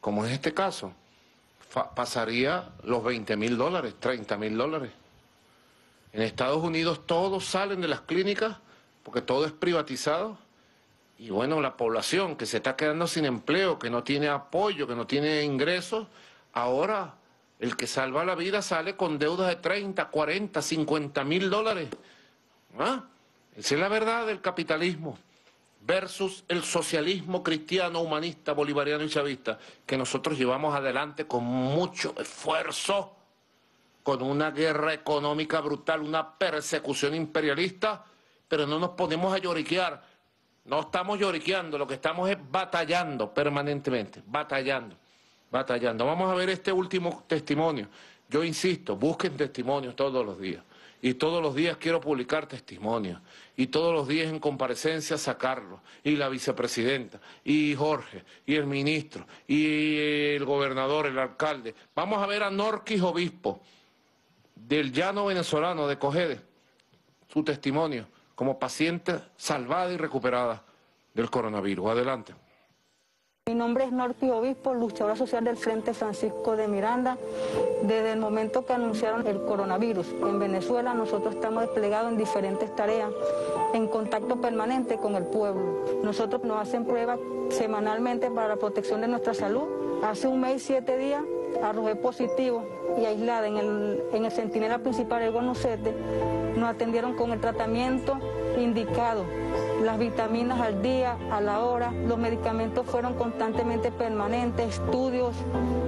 como es este caso, pasaría los 20 mil dólares, 30 mil dólares. En Estados Unidos todos salen de las clínicas porque todo es privatizado. Y bueno, la población que se está quedando sin empleo, que no tiene apoyo, que no tiene ingresos, ahora el que salva la vida sale con deudas de 30, 40, 50 mil dólares. ¿Ah? Esa es la verdad del capitalismo versus el socialismo cristiano, humanista, bolivariano y chavista que nosotros llevamos adelante con mucho esfuerzo, con una guerra económica brutal, una persecución imperialista, pero no nos ponemos a lloriquear. No estamos lloriqueando, lo que estamos es batallando permanentemente, batallando, batallando. Vamos a ver este último testimonio. Yo insisto, busquen testimonios todos los días. Y todos los días quiero publicar testimonios. Y todos los días en comparecencia sacarlos. Y la vicepresidenta, y Jorge, y el ministro, y el gobernador, el alcalde. Vamos a ver a Norquis Obispo, del llano venezolano de Cogede, su testimonio como paciente salvada y recuperada del coronavirus. Adelante. Mi nombre es Norti Obispo, luchadora social del Frente Francisco de Miranda. Desde el momento que anunciaron el coronavirus en Venezuela, nosotros estamos desplegados en diferentes tareas, en contacto permanente con el pueblo. Nosotros nos hacen pruebas semanalmente para la protección de nuestra salud. Hace un mes y siete días arrojé positivo y aislada en el, en el centinela principal, el Gonocete. Nos atendieron con el tratamiento indicado las vitaminas al día, a la hora, los medicamentos fueron constantemente permanentes, estudios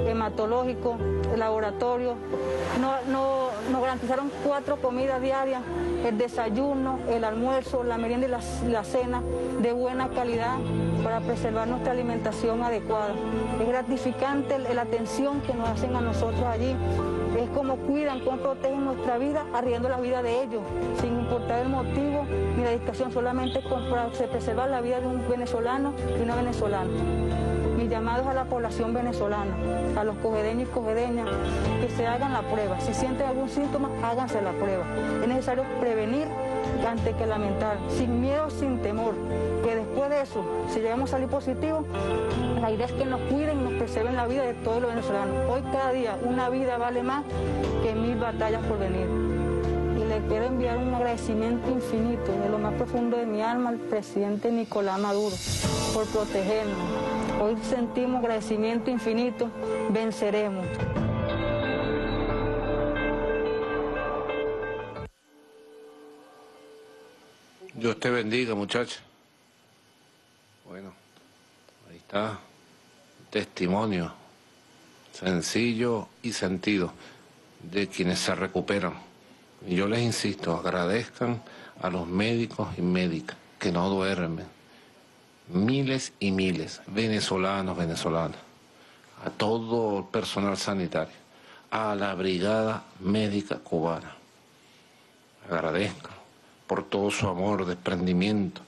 hematológicos, laboratorios, no, no, nos garantizaron cuatro comidas diarias, el desayuno, el almuerzo, la merienda y la, la cena de buena calidad para preservar nuestra alimentación adecuada. Es gratificante la atención que nos hacen a nosotros allí, es como cuidan, cómo protegen nuestra vida, arriendo la vida de ellos, sin importar el motivo ni la dedicación, solamente para preservar la vida de un venezolano y una venezolana. Mi llamado es a la población venezolana, a los cogedeños y cogedeñas, que se hagan la prueba. Si sienten algún síntoma, háganse la prueba. Es necesario prevenir antes que lamentar, sin miedo, sin temor. Que después de eso, si llegamos a salir positivos, la idea es que nos cuiden y nos preserven la vida de todos los venezolanos. Hoy cada día una vida vale más que mil batallas por venir. Y le quiero enviar un agradecimiento infinito de lo más profundo de mi alma al presidente Nicolás Maduro por protegernos. Hoy sentimos agradecimiento infinito, venceremos. Dios te bendiga, muchacha. Bueno, ahí está. Testimonio sencillo y sentido de quienes se recuperan. Y yo les insisto, agradezcan a los médicos y médicas que no duermen. Miles y miles, venezolanos, venezolanas, a todo el personal sanitario, a la Brigada Médica Cubana. Agradezcan por todo su amor, desprendimiento,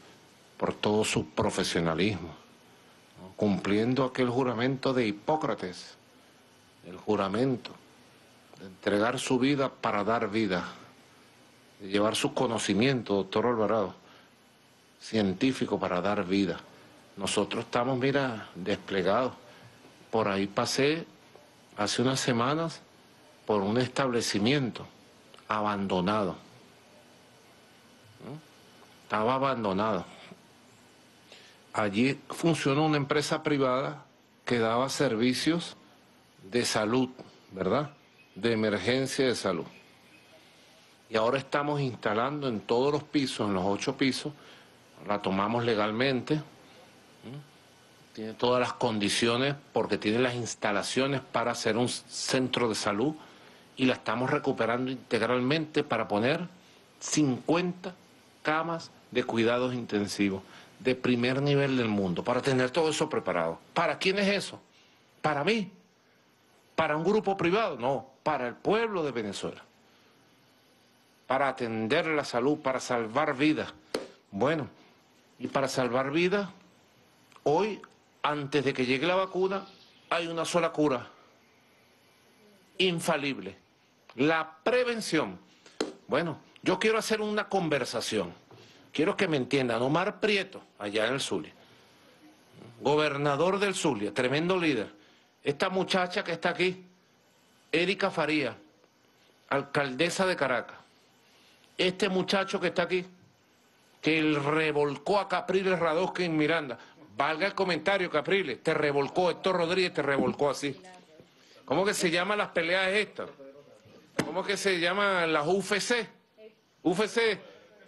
por todo su profesionalismo, cumpliendo aquel juramento de Hipócrates, el juramento de entregar su vida para dar vida, de llevar su conocimiento, doctor Alvarado, científico para dar vida. Nosotros estamos, mira, desplegados. Por ahí pasé hace unas semanas por un establecimiento abandonado estaba abandonado. Allí funcionó una empresa privada que daba servicios de salud, ¿verdad? De emergencia de salud. Y ahora estamos instalando en todos los pisos, en los ocho pisos, la tomamos legalmente, tiene todas las condiciones porque tiene las instalaciones para hacer un centro de salud y la estamos recuperando integralmente para poner 50 camas de cuidados intensivos de primer nivel del mundo, para tener todo eso preparado. ¿Para quién es eso? ¿Para mí? ¿Para un grupo privado? No, para el pueblo de Venezuela. Para atender la salud, para salvar vidas. Bueno, y para salvar vidas, hoy, antes de que llegue la vacuna, hay una sola cura, infalible, la prevención. Bueno, yo quiero hacer una conversación. Quiero que me entiendan. Omar Prieto, allá en el Zulia, gobernador del Zulia, tremendo líder. Esta muchacha que está aquí, Erika Faría, alcaldesa de Caracas. Este muchacho que está aquí, que revolcó a Capriles Radosque en Miranda. Valga el comentario, Capriles, te revolcó, Héctor Rodríguez te revolcó así. ¿Cómo que se llaman las peleas estas? ¿Cómo que se llaman las UFC? UFC,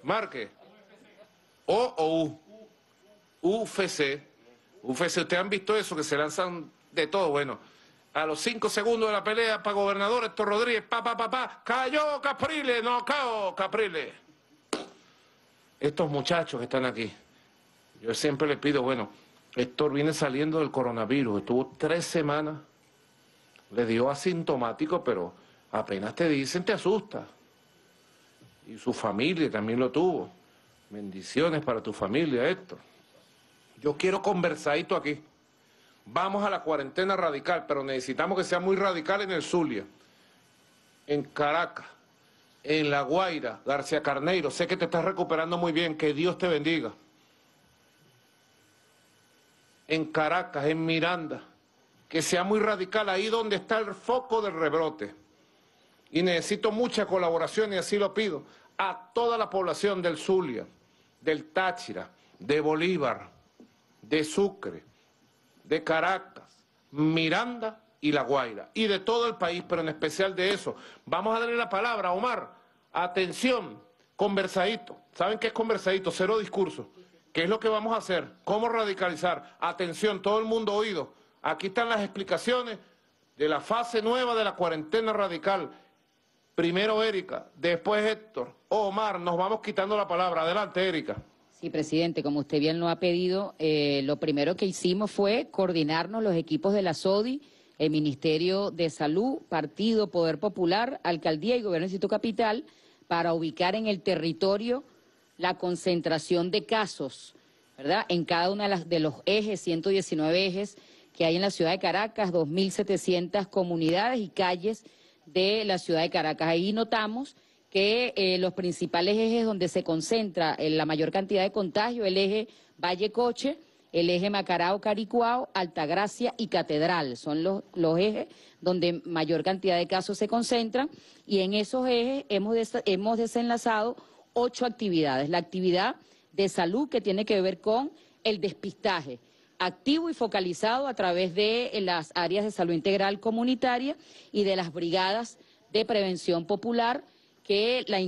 marque. O o U. UFC. UFC, ¿ustedes han visto eso? Que se lanzan de todo. Bueno, a los cinco segundos de la pelea para gobernador, Héctor Rodríguez, pa, pa, pa, pa, cayó Capriles, no cao Capriles. Estos muchachos que están aquí, yo siempre les pido, bueno, Héctor viene saliendo del coronavirus, estuvo tres semanas, le dio asintomático, pero apenas te dicen, te asusta y su familia también lo tuvo. Bendiciones para tu familia, Héctor. Yo quiero conversadito aquí. Vamos a la cuarentena radical, pero necesitamos que sea muy radical en el Zulia, en Caracas, en La Guaira, García Carneiro. Sé que te estás recuperando muy bien, que Dios te bendiga. En Caracas, en Miranda, que sea muy radical ahí donde está el foco del rebrote y necesito mucha colaboración y así lo pido a toda la población del Zulia, del Táchira, de Bolívar, de Sucre, de Caracas, Miranda y La Guaira, y de todo el país, pero en especial de eso. Vamos a darle la palabra a Omar. Atención, conversadito. ¿Saben qué es conversadito? Cero discurso. ¿Qué es lo que vamos a hacer? ¿Cómo radicalizar? Atención, todo el mundo oído. Aquí están las explicaciones de la fase nueva de la cuarentena radical Primero Erika, después Héctor, Omar, nos vamos quitando la palabra. Adelante, Erika. Sí, presidente, como usted bien lo ha pedido, eh, lo primero que hicimos fue coordinarnos los equipos de la SODI, el Ministerio de Salud, Partido Poder Popular, Alcaldía y Gobierno Distrito Capital, para ubicar en el territorio la concentración de casos, ¿verdad? En cada uno de, de los ejes, 119 ejes que hay en la ciudad de Caracas, 2.700 comunidades y calles de la ciudad de Caracas. Ahí notamos que eh, los principales ejes donde se concentra eh, la mayor cantidad de contagio, el eje Valle Coche, el eje Macarao, Caricuao, Altagracia y Catedral. Son los, los, ejes donde mayor cantidad de casos se concentran y en esos ejes hemos, hemos desenlazado ocho actividades. La actividad de salud que tiene que ver con el despistaje activo y focalizado a través de las áreas de salud integral comunitaria y de las brigadas de prevención popular que la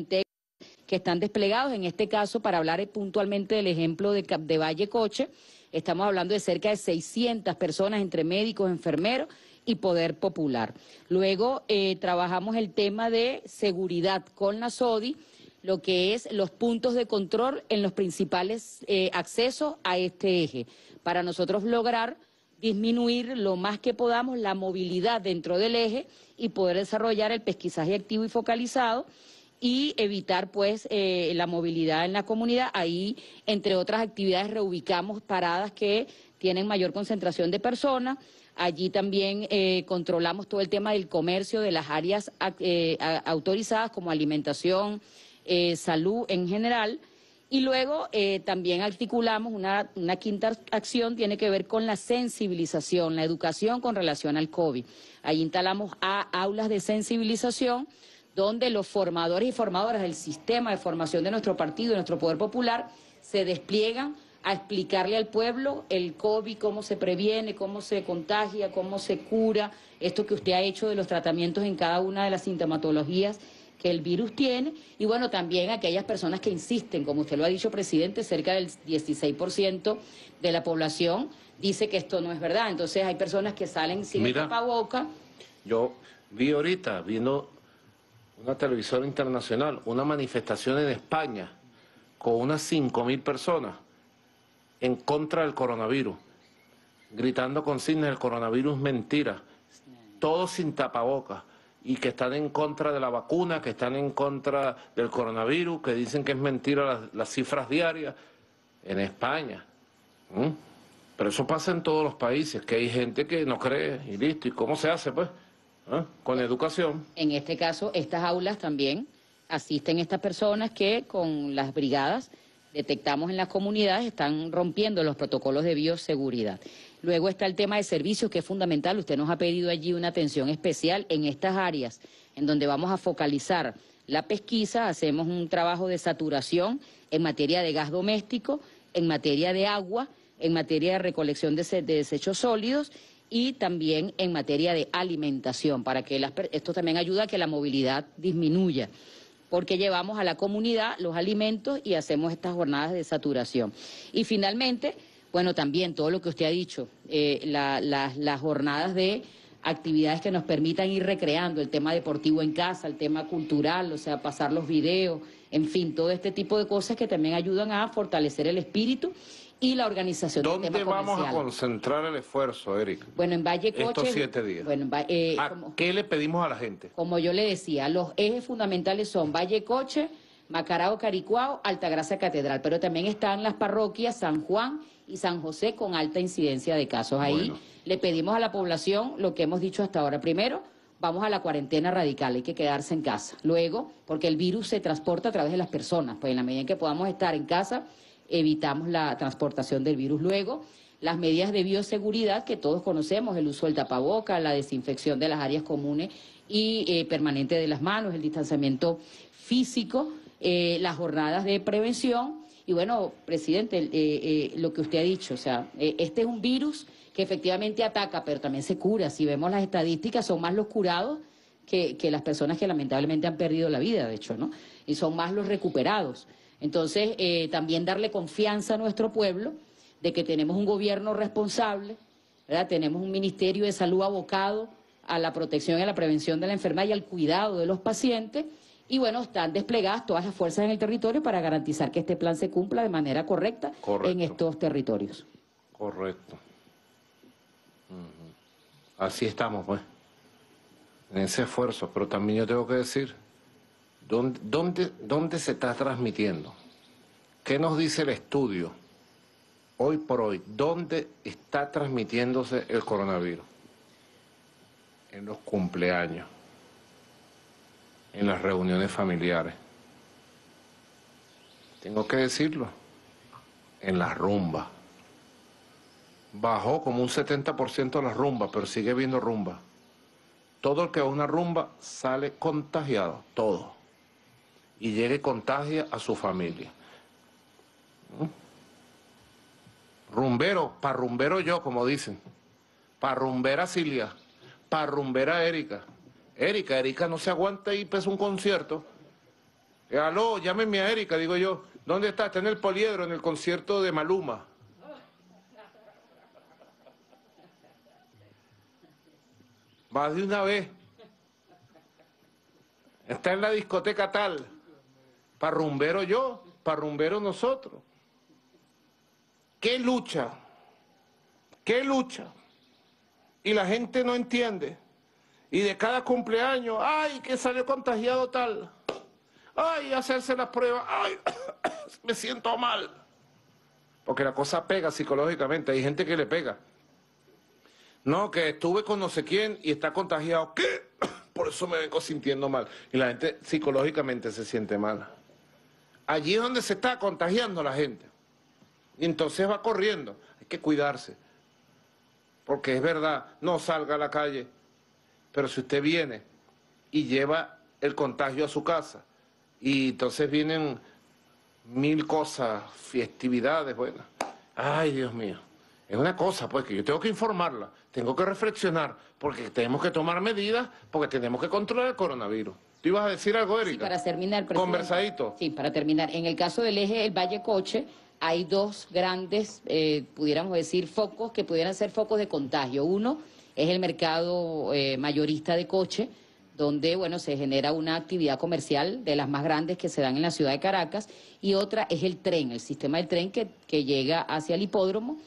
que están desplegados. En este caso, para hablar puntualmente del ejemplo de, de Valle Coche, estamos hablando de cerca de 600 personas entre médicos, enfermeros y poder popular. Luego eh, trabajamos el tema de seguridad con la SODI, lo que es los puntos de control en los principales eh, accesos a este eje, para nosotros lograr disminuir lo más que podamos la movilidad dentro del eje y poder desarrollar el pesquisaje activo y focalizado y evitar pues eh, la movilidad en la comunidad. Ahí, entre otras actividades, reubicamos paradas que tienen mayor concentración de personas. Allí también eh, controlamos todo el tema del comercio de las áreas autorizadas como alimentación, salud en general. Y luego también articulamos una, una, quinta acción, tiene que ver con la sensibilización, la educación con relación al COVID. Ahí instalamos a aulas de sensibilización donde los formadores y formadoras del sistema de formación de nuestro partido, de nuestro poder popular, se despliegan a explicarle al pueblo el COVID, cómo se previene, cómo se contagia, cómo se cura, esto que usted ha hecho de los tratamientos en cada una de las sintomatologías que el virus tiene, y bueno, también aquellas personas que insisten, como usted lo ha dicho, presidente, cerca del 16% de la población dice que esto no es verdad. Entonces hay personas que salen sin tapaboca. Yo vi ahorita, viendo una televisora internacional, una manifestación en España con unas 5.000 personas en contra del coronavirus, gritando consignas, el coronavirus mentira, todos sin tapabocas, y que están en contra de la vacuna, que están en contra del coronavirus, que dicen que es mentira las, cifras diarias, en España. Pero eso pasa en todos los países, que hay gente que no cree y listo. ¿Y cómo se hace, pues? ¿Ah? Con educación. En este caso, estas aulas también asisten estas personas que con las brigadas detectamos en las comunidades están rompiendo los protocolos de bioseguridad. Luego está el tema de servicios, que es fundamental. Usted nos ha pedido allí una atención especial en estas áreas, en donde vamos a focalizar la pesquisa, hacemos un trabajo de saturación en materia de gas doméstico, en materia de agua, en materia de recolección de desechos sólidos y también en materia de alimentación, para que esto también ayuda a que la movilidad disminuya, porque llevamos a la comunidad los alimentos y hacemos estas jornadas de saturación. Y finalmente, bueno, también todo lo que usted ha dicho, eh, las jornadas de actividades que nos permitan ir recreando el tema deportivo en casa, el tema cultural, o sea, pasar los videos, en fin, todo este tipo de cosas que también ayudan a fortalecer el espíritu y la organización ¿Dónde del tema vamos a concentrar el esfuerzo, Eric? Bueno, en Valle Coche... Estos siete días. Bueno, eh, ¿Qué le pedimos a la gente? Como yo le decía, los ejes fundamentales son Valle Coche, Macarao, Caricuao, Altagracia Catedral, pero también están las parroquias San Juan y San José con alta incidencia de casos. Ahí le pedimos a la población lo que hemos dicho hasta ahora. Primero, vamos a la cuarentena radical, hay que quedarse en casa. Luego, porque el virus se transporta a través de las personas, pues en la medida en que podamos estar en casa evitamos la transportación del virus. Luego, las medidas de bioseguridad que todos conocemos, el uso del tapaboca, la desinfección de las áreas comunes y eh, permanente de las manos, el distanciamiento físico, eh, las jornadas de prevención. Y bueno, presidente, eh, lo que usted ha dicho, o sea, este es un virus que efectivamente ataca, pero también se cura. Si vemos las estadísticas, son más los curados que, que las personas que lamentablemente han perdido la vida, de hecho, ¿no? Y son más los recuperados. Entonces, eh, también darle confianza a nuestro pueblo de que tenemos un gobierno responsable, ¿verdad? tenemos un Ministerio de Salud abocado a la protección y a la prevención de la enfermedad y al cuidado de los pacientes. Y bueno, están desplegadas todas las fuerzas en el territorio para garantizar que este plan se cumpla de manera correcta en estos territorios. Correcto. Así estamos, pues, en ese esfuerzo. Pero también yo tengo que decir ¿Dónde, dónde, se está transmitiendo? ¿Qué nos dice el estudio hoy por hoy? ¿Dónde está transmitiéndose el coronavirus? En los cumpleaños, en las reuniones familiares. Tengo que decirlo, en las rumbas. Bajó como un 70% la rumba, pero sigue viendo rumba. Todo el que va a una rumba sale contagiado, todo y llegue contagia a su familia. ¿Mm? Rumbero, parrumbero yo, como dicen. Parrumbera Silvia, parrumbera Erika. Erika, Erika no se aguanta y pesa un concierto. Aló, llámeme a Erika, digo yo. ¿Dónde está? Está en el Poliedro, en el concierto de Maluma. Más de una vez. Está en la discoteca tal. Parrumbero yo, parrumbero nosotros. ¿Qué lucha? ¿Qué lucha? Y la gente no entiende. Y de cada cumpleaños, ay, que salió contagiado tal. Ay, hacerse las pruebas. Ay, me siento mal. Porque la cosa pega psicológicamente. Hay gente que le pega. No, que estuve con no sé quién y está contagiado. ¿Qué? Por eso me vengo sintiendo mal. Y la gente psicológicamente se siente mal. Allí es donde se está contagiando la gente. Y entonces va corriendo. Hay que cuidarse. Porque es verdad, no salga a la calle. Pero si usted viene y lleva el contagio a su casa, y entonces vienen mil cosas, festividades, bueno. Ay, Dios mío. Es una cosa, pues, que yo tengo que informarla, tengo que reflexionar, porque tenemos que tomar medidas, porque tenemos que controlar el coronavirus. ¿Tú ibas a decir algo, Erika? Sí, para terminar, presidente. Conversadito. Sí, para terminar. En el caso del eje El Valle Coche, hay dos grandes, eh, pudiéramos decir, focos que pudieran ser focos de contagio. Uno es el mercado eh, mayorista de coche, donde bueno, se genera una actividad comercial de las más grandes que se dan en la ciudad de Caracas, y otra es el tren, el sistema del tren que, que llega hacia el hipódromo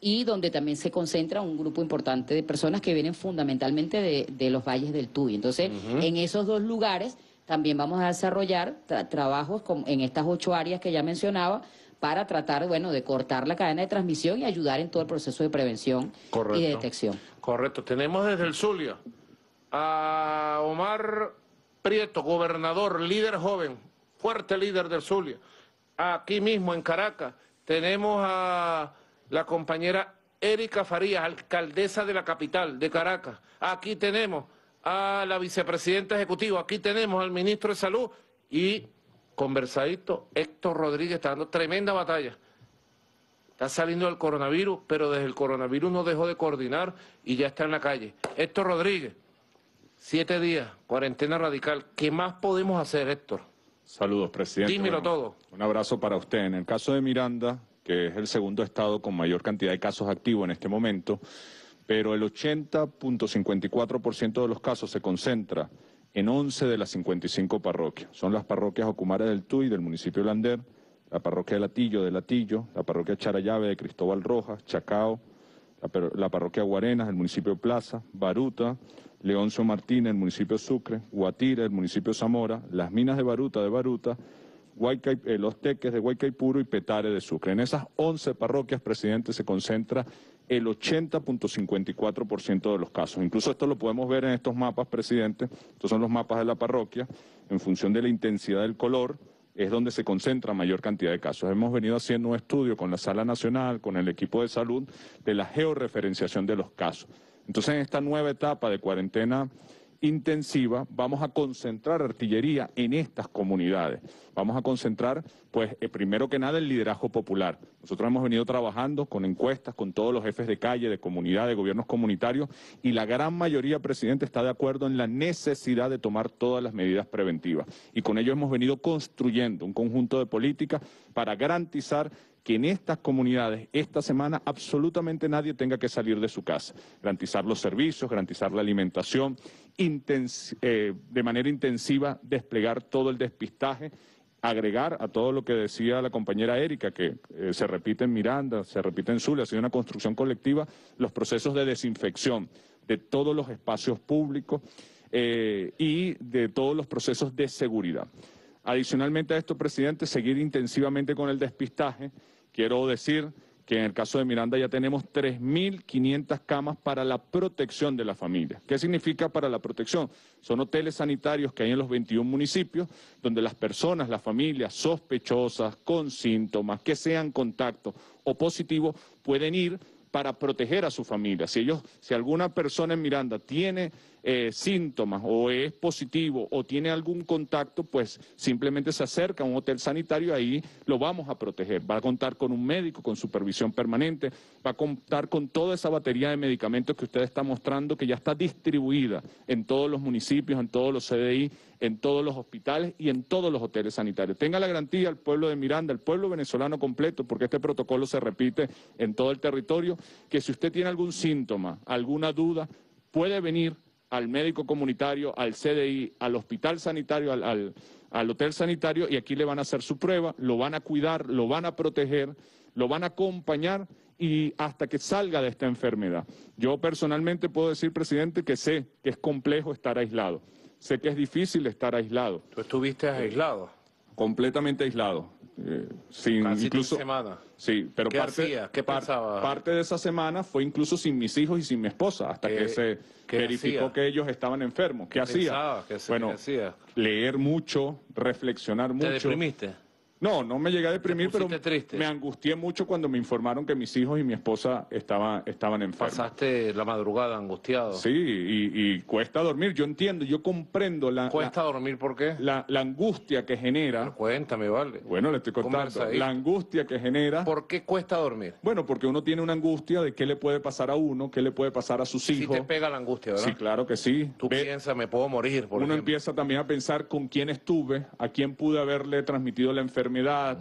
y donde también se concentra un grupo importante de personas que vienen fundamentalmente de, de los valles del Tuy. Entonces, en esos dos lugares también vamos a desarrollar trabajos en estas ocho áreas que ya mencionaba para tratar, bueno, de cortar la cadena de transmisión y ayudar en todo el proceso de prevención y de detección. Correcto. Tenemos desde el Zulia a Omar Prieto, gobernador, líder joven, fuerte líder del Zulia. Aquí mismo en Caracas tenemos a la compañera Erika Farías, alcaldesa de la capital de Caracas. Aquí tenemos a la vicepresidenta ejecutiva, aquí tenemos al ministro de Salud y conversadito, Héctor Rodríguez está dando tremenda batalla. Está saliendo del coronavirus, pero desde el coronavirus no dejó de coordinar y ya está en la calle. Héctor Rodríguez, siete días, cuarentena radical. ¿Qué más podemos hacer, Héctor? Saludos, presidente. Dímelo todo. Un abrazo para usted. En el caso de Miranda, que es el segundo estado con mayor cantidad de casos activos en este momento, pero el 80.54% de los casos se concentra en 11 de las 55 parroquias. Son las parroquias Ocumare del Tuy, del municipio de Lander, la parroquia de Latillo, de Latillo, la parroquia Charayave, de Cristóbal Rojas, Chacao, la, parroquia Guarenas, del municipio de Plaza, Baruta, Leoncio Martínez, del municipio de Sucre, Guatire, del municipio de Zamora, las minas de Baruta, de Baruta, eh, los teques de Huaycaipuro y Petare de Sucre. En esas 11 parroquias, presidente, se concentra el 80.54% de los casos. Incluso esto lo podemos ver en estos mapas, presidente. Estos son los mapas de la parroquia. En función de la intensidad del color, es donde se concentra mayor cantidad de casos. Hemos venido haciendo un estudio con la Sala Nacional, con el equipo de salud, de la georreferenciación de los casos. Entonces, en esta nueva etapa de cuarentena intensiva, vamos a concentrar artillería en estas comunidades. Vamos a concentrar, pues, eh, primero que nada, el liderazgo popular. Nosotros hemos venido trabajando con encuestas, con todos los jefes de calle, de comunidad, de gobiernos comunitarios, y la gran mayoría, presidente, está de acuerdo en la necesidad de tomar todas las medidas preventivas. Y con ello hemos venido construyendo un conjunto de políticas para garantizar que en estas comunidades esta semana absolutamente nadie tenga que salir de su casa. Garantizar los servicios, garantizar la alimentación, eh, de manera intensiva desplegar todo el despistaje, agregar a todo lo que decía la compañera Erika, que eh, se repite en Miranda, se repite en Zulia, ha sido una construcción colectiva, los procesos de desinfección de todos los espacios públicos eh, y de todos los procesos de seguridad. Adicionalmente a esto, presidente, seguir intensivamente con el despistaje Quiero decir que en el caso de Miranda ya tenemos 3.500 camas para la protección de la familia. ¿Qué significa para la protección? Son hoteles sanitarios que hay en los 21 municipios donde las personas, las familias sospechosas, con síntomas, que sean contacto o positivo, pueden ir para proteger a su familia. Si ellos, si alguna persona en Miranda tiene eh, síntomas o es positivo o tiene algún contacto, pues simplemente se acerca a un hotel sanitario, ahí lo vamos a proteger. Va a contar con un médico, con supervisión permanente, va a contar con toda esa batería de medicamentos que usted está mostrando, que ya está distribuida en todos los municipios, en todos los CDI, en todos los hospitales y en todos los hoteles sanitarios. Tenga la garantía el pueblo de Miranda, el pueblo venezolano completo, porque este protocolo se repite en todo el territorio, que si usted tiene algún síntoma, alguna duda, puede venir al médico comunitario, al CDI, al hospital sanitario, al, hotel sanitario y aquí le van a hacer su prueba, lo van a cuidar, lo van a proteger, lo van a acompañar y hasta que salga de esta enfermedad. Yo personalmente puedo decir, presidente, que sé que es complejo estar aislado, sé que es difícil estar aislado. ¿Tú estuviste aislado? Completamente aislado. Eh, sin Casi incluso semana. Sí, pero ¿Qué parte, hacía? ¿Qué pasaba? parte de esa semana fue incluso sin mis hijos y sin mi esposa, hasta que se verificó que ellos estaban enfermos. ¿Qué, hacía? bueno, leer mucho, reflexionar mucho. ¿Te deprimiste? No, no me llegué a deprimir, pero me angustié mucho cuando me informaron que mis hijos y mi esposa estaban, estaban enfermos. Pasaste la madrugada angustiado. Sí, y, cuesta dormir. Yo entiendo, yo comprendo la... ¿Cuesta dormir por qué? La, angustia que genera... cuéntame, vale. Bueno, le estoy contando. La angustia que genera... ¿Por qué cuesta dormir? Bueno, porque uno tiene una angustia de qué le puede pasar a uno, qué le puede pasar a sus hijos. Sí te pega la angustia, ¿verdad? Sí, claro que sí. Tú piensas, me puedo morir, por Uno empieza también a pensar con quién estuve, a quién pude haberle transmitido la enfermedad,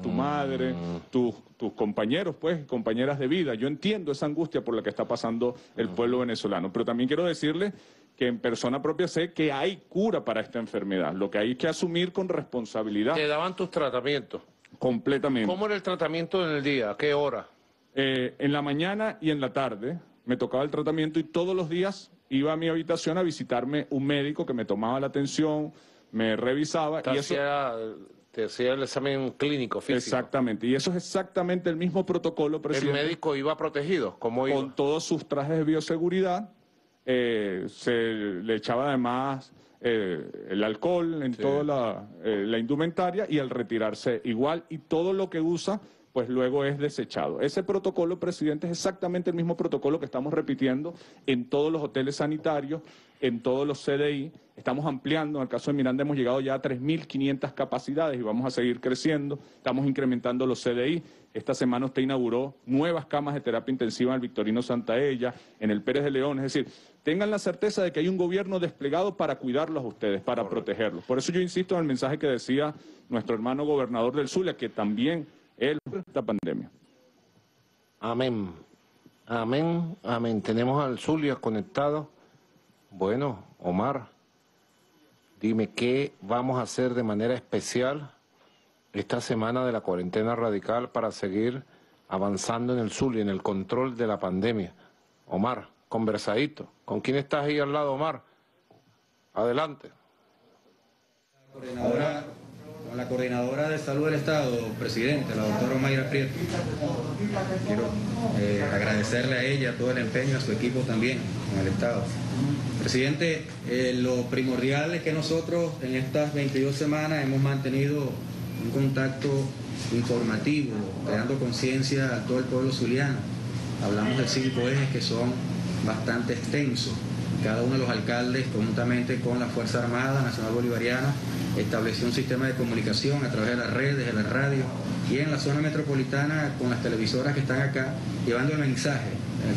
tu madre, tus, tus compañeros, pues, compañeras de vida. Yo entiendo esa angustia por la que está pasando el pueblo venezolano, pero también quiero decirle que en persona propia sé que hay cura para esta enfermedad, lo que hay que asumir con responsabilidad. ¿Te daban tus tratamientos? Completamente. ¿Cómo era el tratamiento en el día? ¿A qué hora? Eh, en la mañana y en la tarde me tocaba el tratamiento y todos los días iba a mi habitación a visitarme un médico que me tomaba la atención, me revisaba. y eso... Te hacía el examen clínico, físico. Exactamente, y eso es exactamente el mismo protocolo, presidente. ¿El médico iba protegido? ¿Cómo iba? Con todos sus trajes de bioseguridad, eh, se le echaba además eh, el alcohol en toda la, eh, la indumentaria y al retirarse igual, y todo lo que usa pues luego es desechado. Ese protocolo, presidente, es exactamente el mismo protocolo que estamos repitiendo en todos los hoteles sanitarios, en todos los CDI. Estamos ampliando, en el caso de Miranda hemos llegado ya a 3.500 capacidades y vamos a seguir creciendo. Estamos incrementando los CDI. Esta semana usted inauguró nuevas camas de terapia intensiva en el Victorino Santaella, en el Pérez de León. Es decir, tengan la certeza de que hay un gobierno desplegado para cuidarlos a ustedes, para protegerlos. Por eso yo insisto en el mensaje que decía nuestro hermano gobernador del Zulia, que también esta pandemia. Amén. Amén, amén. Tenemos al Zulia conectado. Bueno, Omar, dime qué vamos a hacer de manera especial esta semana de la cuarentena radical para seguir avanzando en el Zulia, en el control de la pandemia. Omar, conversadito. ¿Con quién estás ahí al lado, Omar? Adelante con la coordinadora de salud del Estado, presidente, la doctora Mayra Prieto. Quiero eh, agradecerle a ella todo el empeño, a su equipo también, con el Estado. Presidente, eh, lo primordial es que nosotros en estas 22 semanas hemos mantenido un contacto informativo, creando conciencia a todo el pueblo zuliano. Hablamos de cinco ejes que son bastante extensos. Cada uno de los alcaldes, conjuntamente con la Fuerza Armada Nacional Bolivariana, estableció un sistema de comunicación a través de las redes, de la radio y en la zona metropolitana con las televisoras que están acá, llevando el mensaje,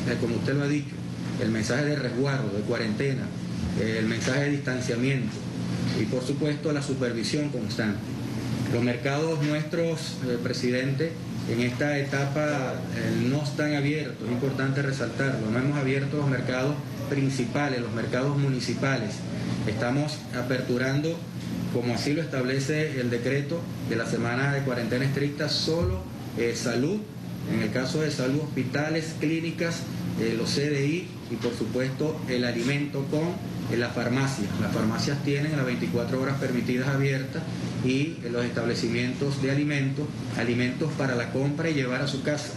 eh, como usted lo ha dicho, el mensaje de resguardo, de cuarentena, eh, el mensaje de distanciamiento y por supuesto la supervisión constante. Los mercados nuestros, eh, presidente, en esta etapa no están abiertos, es importante resaltarlo, no hemos abierto los mercados principales, los mercados municipales. Estamos aperturando como así lo establece el decreto de la semana de cuarentena estricta, solo eh, salud, en el caso de salud, hospitales, clínicas, eh, los CDI y por supuesto el alimento con eh, las farmacias. Las farmacias tienen las 24 horas permitidas abiertas y los establecimientos de alimentos, alimentos para la compra y llevar a su casa.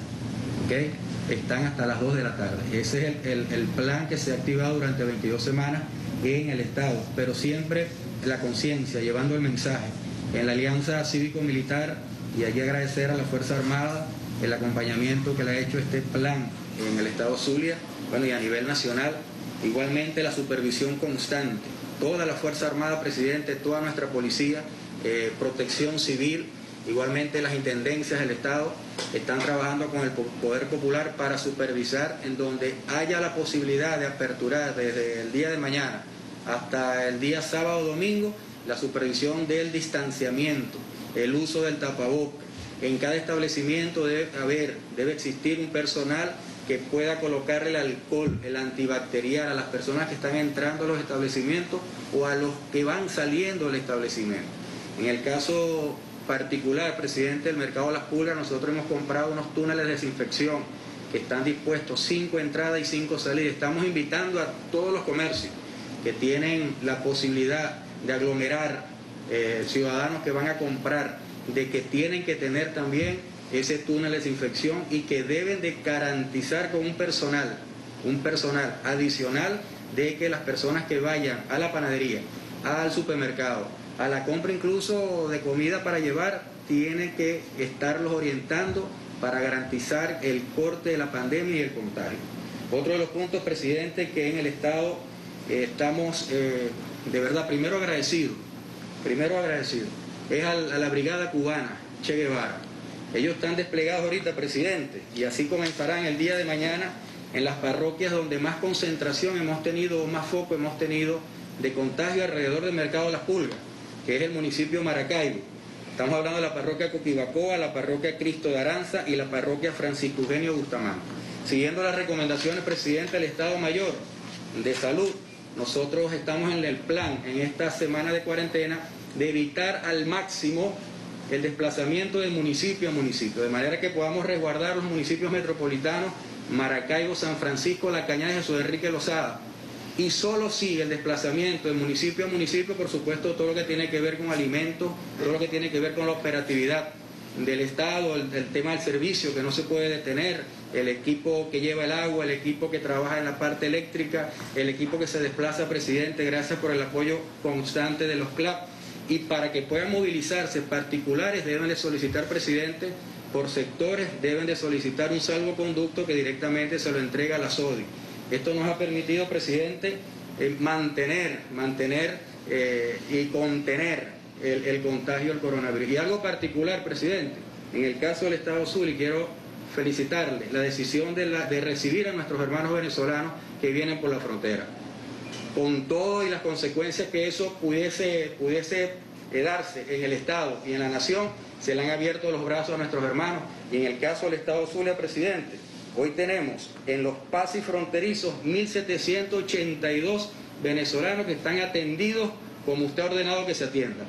¿okay? Están hasta las 2 de la tarde. Ese es el, el plan que se ha activado durante 22 semanas en el Estado, pero siempre la conciencia, llevando el mensaje. En la Alianza Cívico-Militar, y aquí agradecer a la Fuerza Armada el acompañamiento que le ha hecho este plan en el estado Zulia, bueno, y a nivel nacional, igualmente la supervisión constante. Toda la Fuerza Armada, presidente, toda nuestra policía, eh, protección civil, igualmente las intendencias del Estado están trabajando con el Poder Popular para supervisar en donde haya la posibilidad de aperturar desde el día de mañana hasta el día sábado o domingo la supervisión del distanciamiento, el uso del tapaboca. En cada establecimiento debe haber, debe existir un personal que pueda colocar el alcohol, el antibacterial a las personas que están entrando a los establecimientos o a los que van saliendo del establecimiento. En el caso particular, presidente del mercado de las pulgas, nosotros hemos comprado unos túneles de desinfección que están dispuestos, cinco entradas y cinco salidas. Estamos invitando a todos los comercios que tienen la posibilidad de aglomerar eh, ciudadanos que van a comprar, de que tienen que tener también ese túnel de desinfección y que deben de garantizar con un personal, un personal adicional de que las personas que vayan a la panadería, al supermercado, a la compra incluso de comida para llevar, tienen que estarlos orientando para garantizar el corte de la pandemia y el contagio. Otro de los puntos, presidente, que en el Estado eh, estamos eh, de verdad primero agradecidos, primero agradecidos, es a la Brigada Cubana, Che Guevara. Ellos están desplegados ahorita, presidente, y así comenzarán el día de mañana en las parroquias donde más concentración hemos tenido, más foco hemos tenido de contagio alrededor del mercado de las pulgas, que es el municipio Maracaibo. Estamos hablando de la parroquia Coquibacoa, la parroquia Cristo de Aranza y la parroquia Francisco Eugenio Bustamante. Siguiendo las recomendaciones, presidente del Estado Mayor de Salud, nosotros estamos en el plan, en esta semana de cuarentena, de evitar al máximo el desplazamiento de municipio a municipio, de manera que podamos resguardar los municipios metropolitanos, Maracaibo, San Francisco, La Cañada y Jesús Enrique Lozada. Y solo si el desplazamiento de municipio a municipio, por supuesto, todo lo que tiene que ver con alimentos, todo lo que tiene que ver con la operatividad del Estado, el, tema del servicio que no se puede detener, el equipo que lleva el agua, el equipo que trabaja en la parte eléctrica, el equipo que se desplaza, presidente, gracias por el apoyo constante de los CLAP. Y para que puedan movilizarse particulares deben de solicitar, presidente, por sectores deben de solicitar un salvoconducto que directamente se lo entrega a la SODI. Esto nos ha permitido, presidente, eh, mantener, mantener eh, y contener el, contagio del coronavirus. Y algo particular, presidente, en el caso del Estado y quiero felicitarle, la decisión de, de recibir a nuestros hermanos venezolanos que vienen por la frontera. Con todo y las consecuencias que eso pudiese, pudiese darse en el Estado y en la nación, se le han abierto los brazos a nuestros hermanos. Y en el caso del Estado Zulia, presidente, hoy tenemos en los pasos fronterizos 1.782 venezolanos que están atendidos como usted ha ordenado que se atiendan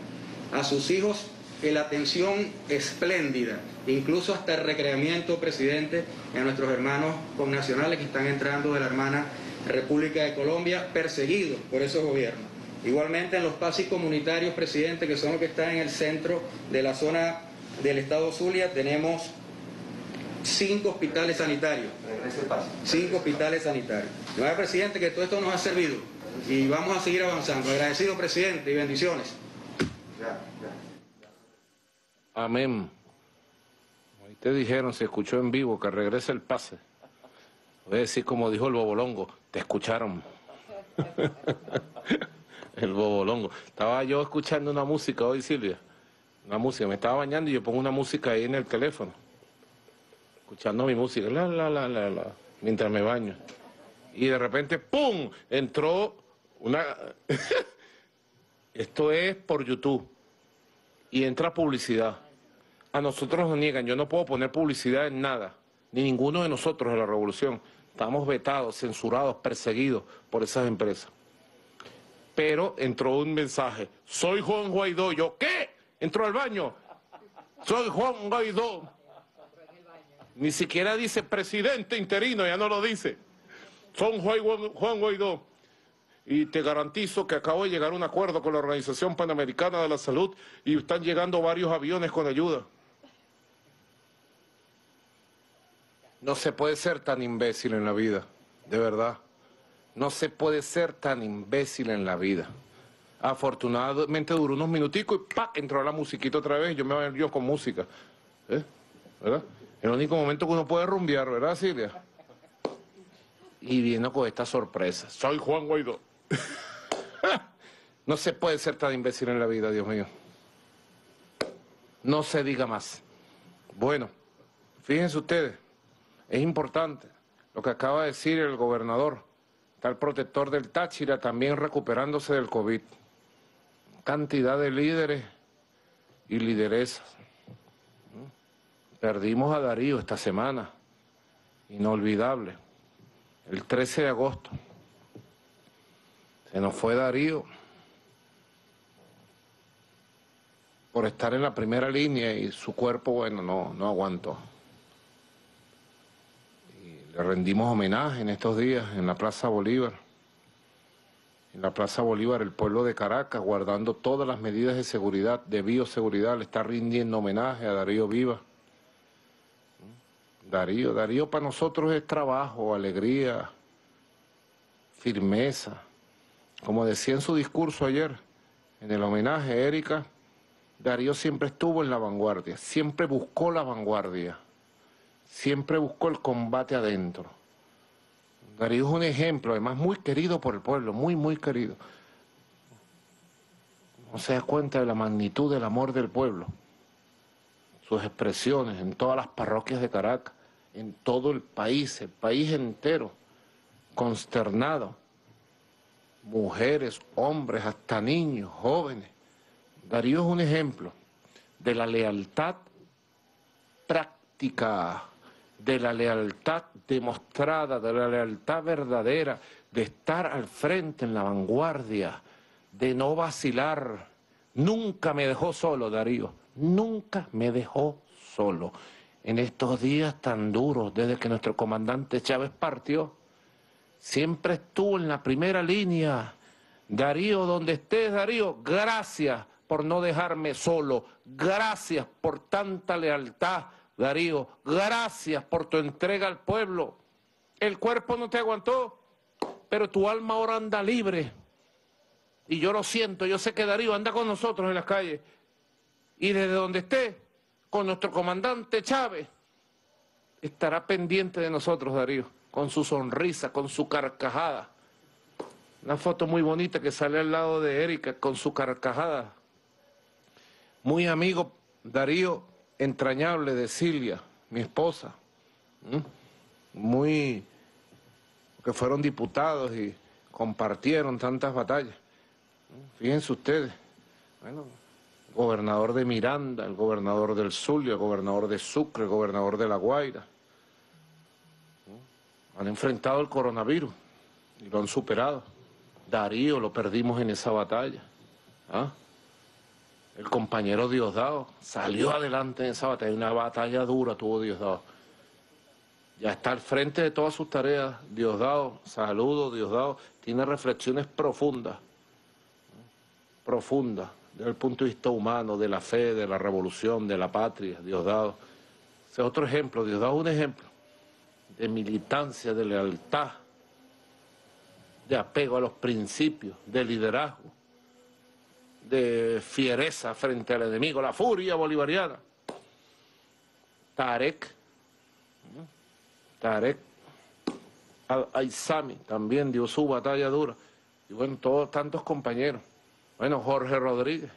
a sus hijos la atención espléndida, incluso hasta el recreamiento, presidente, a nuestros hermanos connacionales que están entrando de la hermana República de Colombia, perseguidos por esos gobiernos. Igualmente en los pasis comunitarios, presidente, que son los que están en el centro de la zona del estado Zulia, tenemos cinco hospitales sanitarios. Cinco hospitales sanitarios. Señor presidente, que todo esto nos ha servido y vamos a seguir avanzando. Agradecido, presidente, y bendiciones. Amén. Ahí te dijeron, se escuchó en vivo, que regrese el pase. Voy a decir como dijo el bobolongo, te escucharon. el bobolongo. Estaba yo escuchando una música hoy, Silvia. Una música, me estaba bañando y yo pongo una música ahí en el teléfono. Escuchando mi música, la, la, la, la, la, mientras me baño. Y de repente, ¡pum! Entró una... Esto es por YouTube. Y entra publicidad. A nosotros nos niegan, yo no puedo poner publicidad en nada, ni ninguno de nosotros en la revolución. Estamos vetados, censurados, perseguidos por esas empresas. Pero entró un mensaje, soy Juan Guaidó. Yo, ¿qué? Entró al baño. Soy Juan Guaidó. Ni siquiera dice presidente interino, ya no lo dice. Son Juan Guaidó y te garantizo que acabo de llegar a un acuerdo con la Organización Panamericana de la Salud y están llegando varios aviones con ayuda. No se puede ser tan imbécil en la vida, de verdad. No se puede ser tan imbécil en la vida. Afortunadamente duró unos minuticos y ¡pa! entró la musiquita otra vez. Yo me voy yo con música. ¿Eh? ¿Verdad? El único momento que uno puede rumbear, ¿verdad, Silvia? y viene con esta sorpresa. Soy Juan Guaidó. no se puede ser tan imbécil en la vida, Dios mío. No se diga más. Bueno, fíjense ustedes, es importante lo que acaba de decir el gobernador. Está el protector del Táchira también recuperándose del COVID. Cantidad de líderes y lideresas. Perdimos a Darío esta semana, inolvidable, el 13 de agosto. Se nos fue Darío por estar en la primera línea y su cuerpo, bueno, no, no aguantó. Le rendimos homenaje en estos días en la Plaza Bolívar. En la Plaza Bolívar, el pueblo de Caracas, guardando todas las medidas de seguridad, de bioseguridad, le está rindiendo homenaje a Darío Viva. Darío, Darío para nosotros es trabajo, alegría, firmeza. Como decía en su discurso ayer, en el homenaje, Erika, Darío siempre estuvo en la vanguardia, siempre buscó la vanguardia, siempre buscó el combate adentro. Darío es un ejemplo, además muy querido por el pueblo, muy, muy querido. No se da cuenta de la magnitud del amor del pueblo, sus expresiones en todas las parroquias de Caracas en todo el país, el país entero, consternado. Mujeres, hombres, hasta niños, jóvenes. Darío es un ejemplo de la lealtad práctica, de la lealtad demostrada, de la lealtad verdadera, de estar al frente en la vanguardia, de no vacilar. Nunca me dejó solo, Darío, nunca me dejó solo en estos días tan duros, desde que nuestro comandante Chávez partió, siempre estuvo en la primera línea. Darío, donde estés, Darío, gracias por no dejarme solo, gracias por tanta lealtad, Darío, gracias por tu entrega al pueblo. El cuerpo no te aguantó, pero tu alma ahora anda libre. Y yo lo siento, yo sé que Darío anda con nosotros en las calles. Y desde donde esté, con nuestro comandante Chávez, estará pendiente de nosotros, Darío, con su sonrisa, con su carcajada. Una foto muy bonita que sale al lado de Erika con su carcajada. Muy amigo, Darío, entrañable de Silvia, mi esposa. Muy, que fueron diputados y compartieron tantas batallas. Fíjense ustedes. Bueno, gobernador de Miranda, el gobernador del Zulia, el gobernador de Sucre, el gobernador de La Guaira. Han enfrentado el coronavirus y lo han superado. Darío lo perdimos en esa batalla. ¿ah? El compañero Diosdado salió adelante en esa batalla. Una batalla dura tuvo Diosdado. Ya está al frente de todas sus tareas. Diosdado, saludo, Diosdado. Tiene reflexiones profundas. Profundas desde el punto de vista humano, de la fe, de la revolución, de la patria, Diosdado. Ese es otro ejemplo, Diosdado es un ejemplo de militancia, de lealtad, de apego a los principios, de liderazgo, de fiereza frente al enemigo, la furia bolivariana. Tarek, Tarek Aizami también dio su batalla dura. Y bueno, todos tantos compañeros. Bueno, Jorge Rodríguez.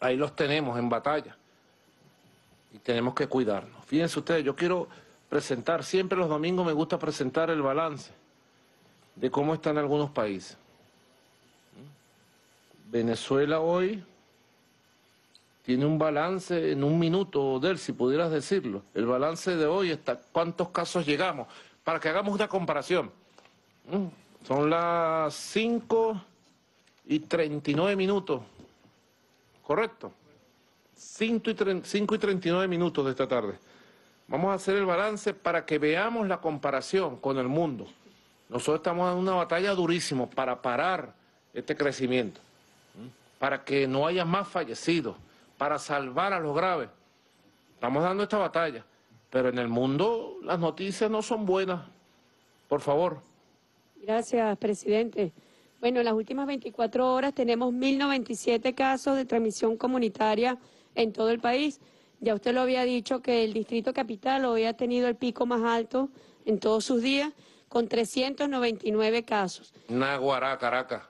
Ahí los tenemos en batalla. Y tenemos que cuidarnos. Fíjense ustedes, yo quiero presentar, siempre los domingos me gusta presentar el balance de cómo están algunos países. Venezuela hoy tiene un balance en un minuto, Del, si pudieras decirlo. El balance de hoy está cuántos casos llegamos, para que hagamos una comparación. ¿Mm? Son las 5 y 39 minutos, ¿correcto? 5 y, 5 y 39 minutos de esta tarde. Vamos a hacer el balance para que veamos la comparación con el mundo. Nosotros estamos en una batalla durísima para parar este crecimiento, para que no haya más fallecidos, para salvar a los graves. Estamos dando esta batalla, pero en el mundo las noticias no son buenas. Por favor. Gracias, presidente. Bueno, en las últimas 24 horas tenemos 1.097 casos de transmisión comunitaria en todo el país. Ya usted lo había dicho que el Distrito Capital hoy ha tenido el pico más alto en todos sus días, con 399 casos. Naguará, Caracas.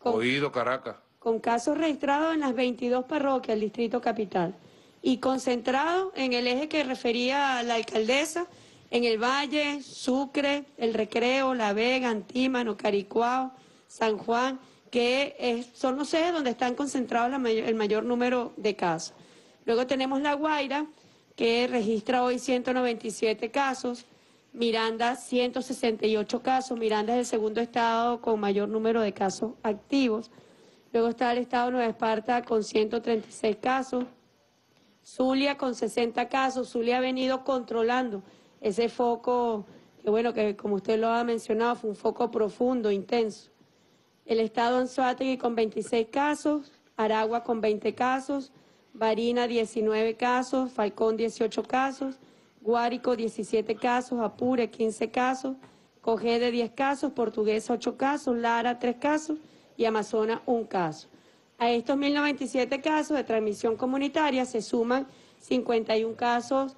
Oído, Caracas. Con casos registrados en las 22 parroquias del Distrito Capital y concentrados en el eje que refería la alcaldesa, en el Valle, Sucre, El Recreo, La Vega, Antímano, Caricuao, San Juan, que son los ejes donde están concentrados el mayor número de casos. Luego tenemos La Guaira, que registra hoy 197 casos, Miranda 168 casos, Miranda es el segundo estado con mayor número de casos activos. Luego está el estado de Nueva Esparta con 136 casos, Zulia con 60 casos, Zulia ha venido controlando ese foco, que bueno, que como usted lo ha mencionado, fue un foco profundo, intenso. El estado Anzuategui con 26 casos, Aragua con 20 casos, Barina 19 casos, Falcón 18 casos, Guárico 17 casos, Apure 15 casos, Cogede 10 casos, Portuguesa 8 casos, Lara 3 casos y Amazonas 1 caso. A estos 1.097 casos de transmisión comunitaria se suman 51 casos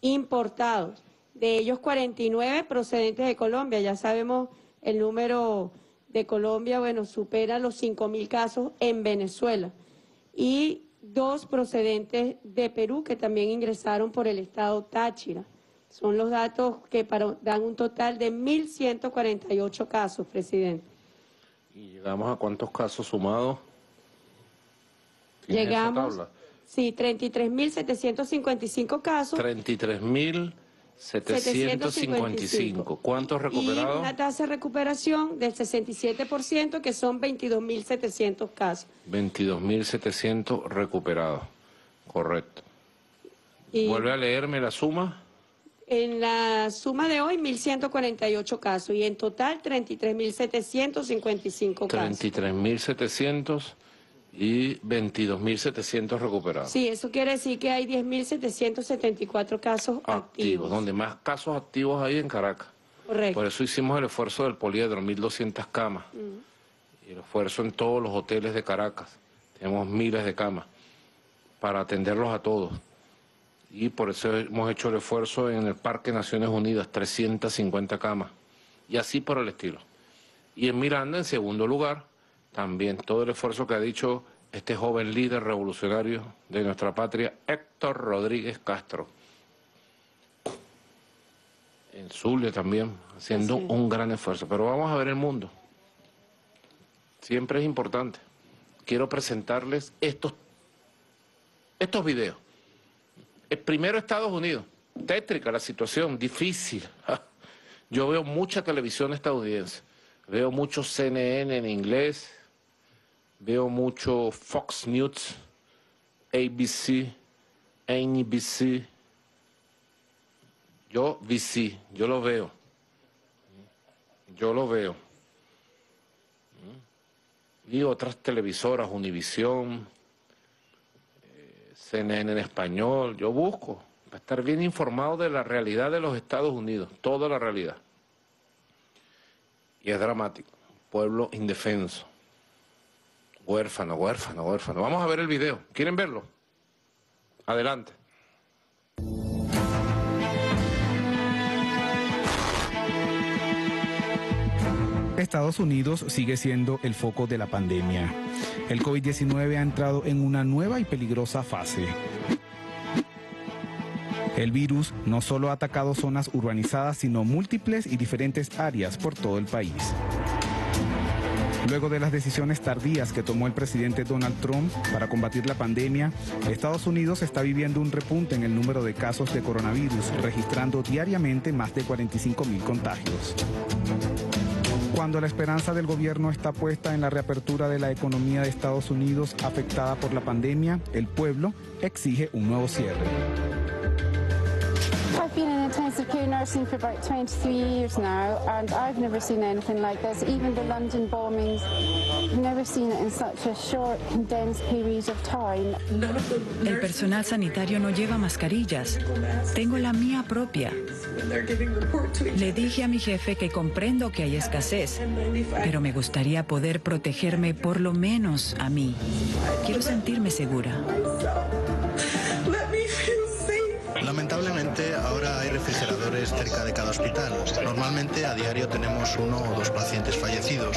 importados, de ellos 49 procedentes de Colombia. Ya sabemos el número de Colombia, bueno, supera los 5.000 casos en Venezuela. Y dos procedentes de Perú que también ingresaron por el estado Táchira. Son los datos que dan un total de 1.148 casos, presidente. ¿Y llegamos a cuántos casos sumados? Llegamos, sí, 33.755 casos. 33.000 755. ¿Cuántos recuperados? Y una tasa de recuperación del 67%, que son 22.700 casos. 22.700 recuperados, correcto. ¿Vuelve a leerme la suma? En la suma de hoy, 1.148 casos y en total 33.755 casos. 33.700 y 22.700 recuperados. Sí, eso quiere decir que hay 10.774 casos activos. Donde más casos activos hay en Caracas. Correcto. Por eso hicimos el esfuerzo del poliedro, 1.200 camas. Mm. Y el esfuerzo en todos los hoteles de Caracas. Tenemos miles de camas para atenderlos a todos. Y por eso hemos hecho el esfuerzo en el Parque Naciones Unidas, 350 camas. Y así por el estilo. Y en Miranda, en segundo lugar, también todo el esfuerzo que ha dicho este joven líder revolucionario de nuestra patria, Héctor Rodríguez Castro. En Zulia también, haciendo un gran esfuerzo. Pero vamos a ver el mundo. Siempre es importante. Quiero presentarles estos, estos videos. El primero Estados Unidos. Tétrica la situación, difícil. Yo veo mucha televisión estadounidense. Veo mucho CNN en inglés, Veo mucho Fox News, ABC, NBC. Yo VC, yo lo veo. Yo lo veo. Y otras televisoras, Univisión, eh, CNN en español. Yo busco para estar bien informado de la realidad de los Estados Unidos, toda la realidad. Y es dramático, pueblo indefenso. Huérfano, huérfano, huérfano. Vamos a ver el video. ¿Quieren verlo? Adelante. Estados Unidos sigue siendo el foco de la pandemia. El COVID-19 ha entrado en una nueva y peligrosa fase. El virus no solo ha atacado zonas urbanizadas, sino múltiples y diferentes áreas por todo el país. Luego de las decisiones tardías que tomó el presidente Donald Trump para combatir la pandemia, Estados Unidos está viviendo un repunte en el número de casos de coronavirus, registrando diariamente más de 45 mil contagios. Cuando la esperanza del gobierno está puesta en la reapertura de la economía de Estados Unidos afectada por la pandemia, el pueblo exige un nuevo cierre. I've been in intensive care nursing for about 23 years now, and I've never seen anything like this. Even the London bombings, never seen it in such a short, condensed period of time. El personal sanitario no lleva mascarillas. Tengo la mía propia. Le dije a mi jefe que comprendo que hay escasez, pero me gustaría poder protegerme por lo menos a mí. Quiero sentirme segura. De cada hospital. Normalmente a diario tenemos uno o dos pacientes fallecidos.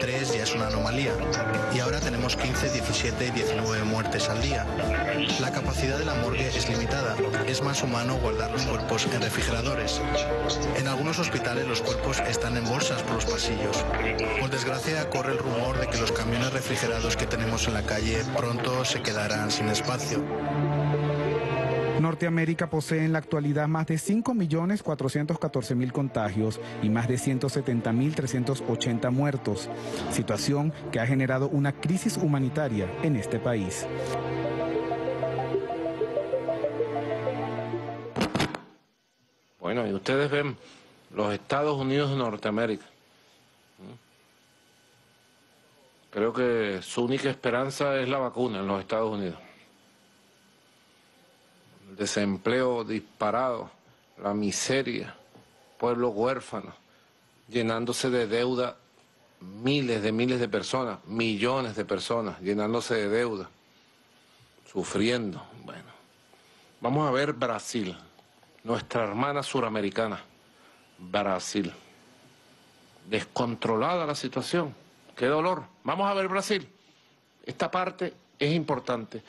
Tres ya es una anomalía. Y ahora tenemos 15, 17 y 19 muertes al día. La capacidad de la morgue es limitada. Es más humano guardar los cuerpos en refrigeradores. En algunos hospitales los cuerpos están en bolsas por los pasillos. Por desgracia corre el rumor de que los camiones refrigerados que tenemos en la calle pronto se quedarán sin espacio. Norteamérica posee en la actualidad más de 5.414.000 contagios y más de 170.380 muertos, situación que ha generado una crisis humanitaria en este país. Bueno, y ustedes ven los Estados Unidos de Norteamérica. Creo que su única esperanza es la vacuna en los Estados Unidos. Desempleo disparado, la miseria, pueblos huérfanos, llenándose de deuda miles de miles de personas, millones de personas, llenándose de deuda, sufriendo. Bueno, vamos a ver Brasil, nuestra hermana suramericana, Brasil. Descontrolada la situación qué dolor. Vamos a ver Brasil. Esta parte es importante.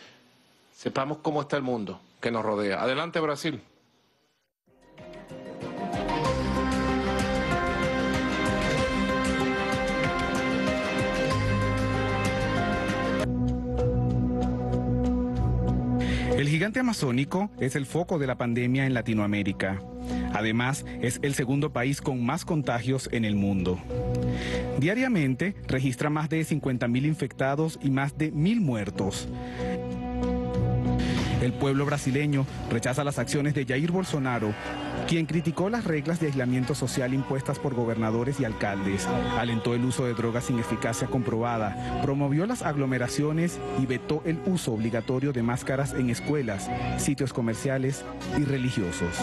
Sepamos cómo está el mundo que nos rodea. Adelante Brasil. El gigante amazónico es el foco de la pandemia en Latinoamérica. Además, es el segundo país con más contagios en el mundo. Diariamente registra más de 50.000 infectados y más de 1.000 muertos. El pueblo brasileño rechaza las acciones de Jair Bolsonaro, quien criticó las reglas de aislamiento social impuestas por gobernadores y alcaldes, alentó el uso de drogas sin eficacia comprobada, promovió las aglomeraciones y vetó el uso obligatorio de máscaras en escuelas, sitios comerciales y religiosos.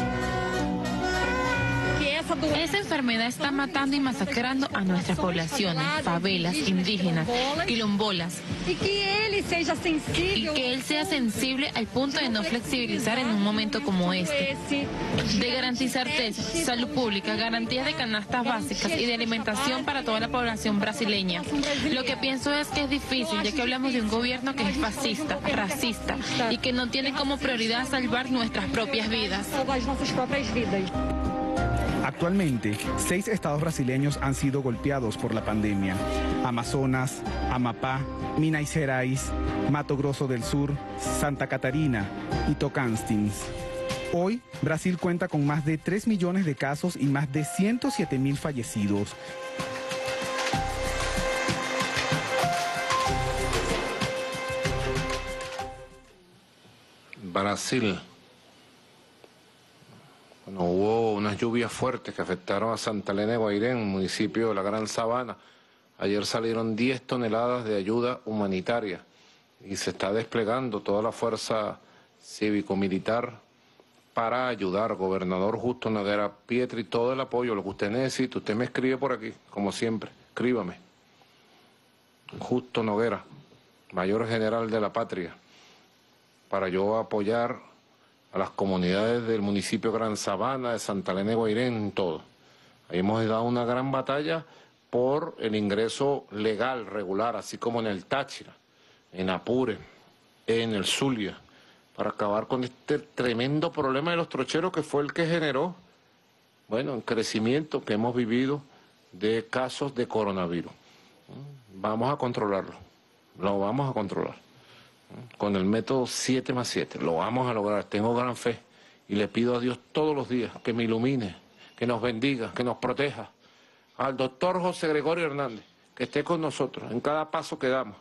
Esa enfermedad está matando y masacrando a nuestras poblaciones, favelas, indígenas, quilombolas. Y que él sea sensible. Y que él sea sensible al punto de no flexibilizar en un momento como este. De garantizar salud pública, garantías de canastas básicas y de alimentación para toda la población brasileña. Lo que pienso es que es difícil, ya que hablamos de un gobierno que es fascista, racista y que no tiene como prioridad salvar nuestras propias vidas. Actualmente, seis estados brasileños han sido golpeados por la pandemia. Amazonas, Amapá, Minas Gerais, Mato Grosso del Sur, Santa Catarina y Tocantins. Hoy, Brasil cuenta con más de 3 millones de casos y más de 107 mil fallecidos. Brasil. Bueno, hubo unas lluvias fuertes que afectaron a Santa Elena de Guairén, municipio de la Gran Sabana. Ayer salieron 10 toneladas de ayuda humanitaria y se está desplegando toda la fuerza cívico-militar para ayudar. Gobernador Justo Noguera Pietri, todo el apoyo, lo que usted necesite. Usted me escribe por aquí, como siempre. Escríbame. Justo Noguera, mayor general de la patria, para yo apoyar a las comunidades del municipio Gran Sabana, de Santa Elena de Guairén, todo. Ahí hemos dado una gran batalla por el ingreso legal, regular, así como en el Táchira, en Apure, en el Zulia, para acabar con este tremendo problema de los trocheros que fue el que generó, bueno, el crecimiento que hemos vivido de casos de coronavirus. Vamos a controlarlo, lo vamos a controlar con el método 7 más 7. Lo vamos a lograr, tengo gran fe y le pido a Dios todos los días que me ilumine, que nos bendiga, que nos proteja. Al doctor José Gregorio Hernández, que esté con nosotros en cada paso que damos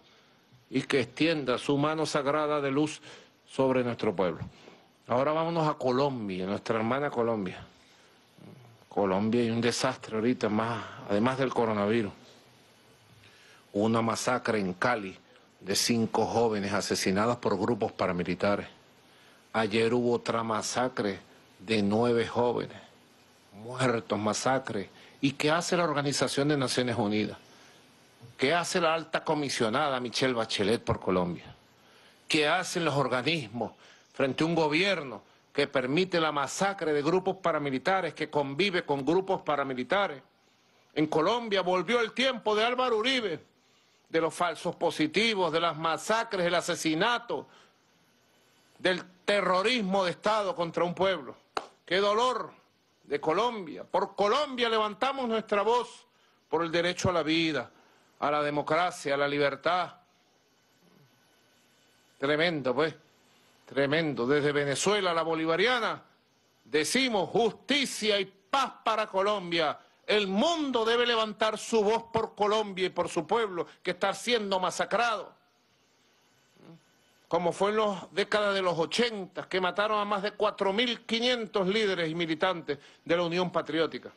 y que extienda su mano sagrada de luz sobre nuestro pueblo. Ahora vámonos a Colombia, nuestra hermana Colombia. Colombia hay un desastre ahorita, más, además del coronavirus. Una masacre en Cali de cinco jóvenes asesinados por grupos paramilitares. Ayer hubo otra masacre de nueve jóvenes muertos, masacre. ¿Y qué hace la Organización de Naciones Unidas? ¿Qué hace la alta comisionada Michelle Bachelet por Colombia? ¿Qué hacen los organismos frente a un gobierno que permite la masacre de grupos paramilitares, que convive con grupos paramilitares. En Colombia volvió el tiempo de Álvaro Uribe, de los falsos positivos, de las masacres, el asesinato, del terrorismo de Estado contra un pueblo. ¡Qué dolor de Colombia! Por Colombia levantamos nuestra voz por el derecho a la vida, a la democracia, a la libertad. Tremendo, pues, tremendo. Desde Venezuela la bolivariana decimos justicia y paz para Colombia. El mundo debe levantar su voz por Colombia y por su pueblo que está siendo masacrado. Como fue en las décadas de los 80, que mataron a más de 4.500 líderes y militantes de la Unión Patriótica.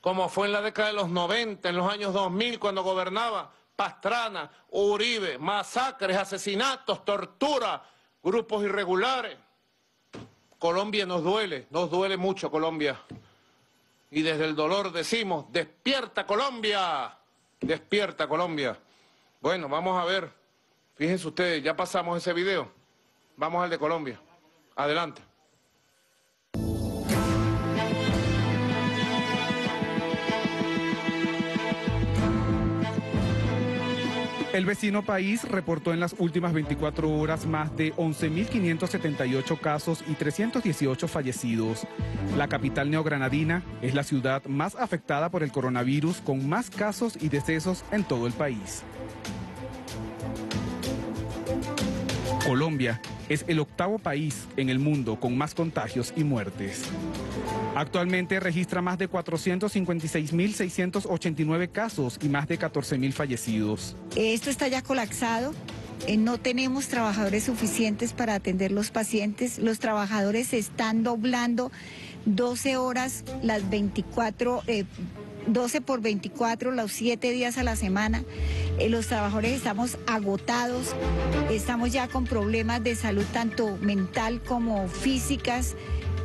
Como fue en la década de los 90, en los años 2000, cuando gobernaba Pastrana, Uribe, masacres, asesinatos, tortura, grupos irregulares. Colombia nos duele, nos duele mucho Colombia. Y desde el dolor decimos, despierta Colombia, despierta Colombia. Bueno, vamos a ver, fíjense ustedes, ya pasamos ese video, vamos al de Colombia. Adelante. El vecino país reportó en las últimas 24 horas más de 11.578 casos y 318 fallecidos. La capital neogranadina es la ciudad más afectada por el coronavirus con más casos y decesos en todo el país. Colombia es el octavo país en el mundo con más contagios y muertes. Actualmente registra más de 456.689 casos y más de 14.000 fallecidos. Esto está ya colapsado. Eh, no tenemos trabajadores suficientes para atender los pacientes. Los trabajadores están doblando 12 horas las 24, 12 eh, por 24, los 7 días a la semana. Eh, los trabajadores estamos agotados, estamos ya con problemas de salud tanto mental como físicas.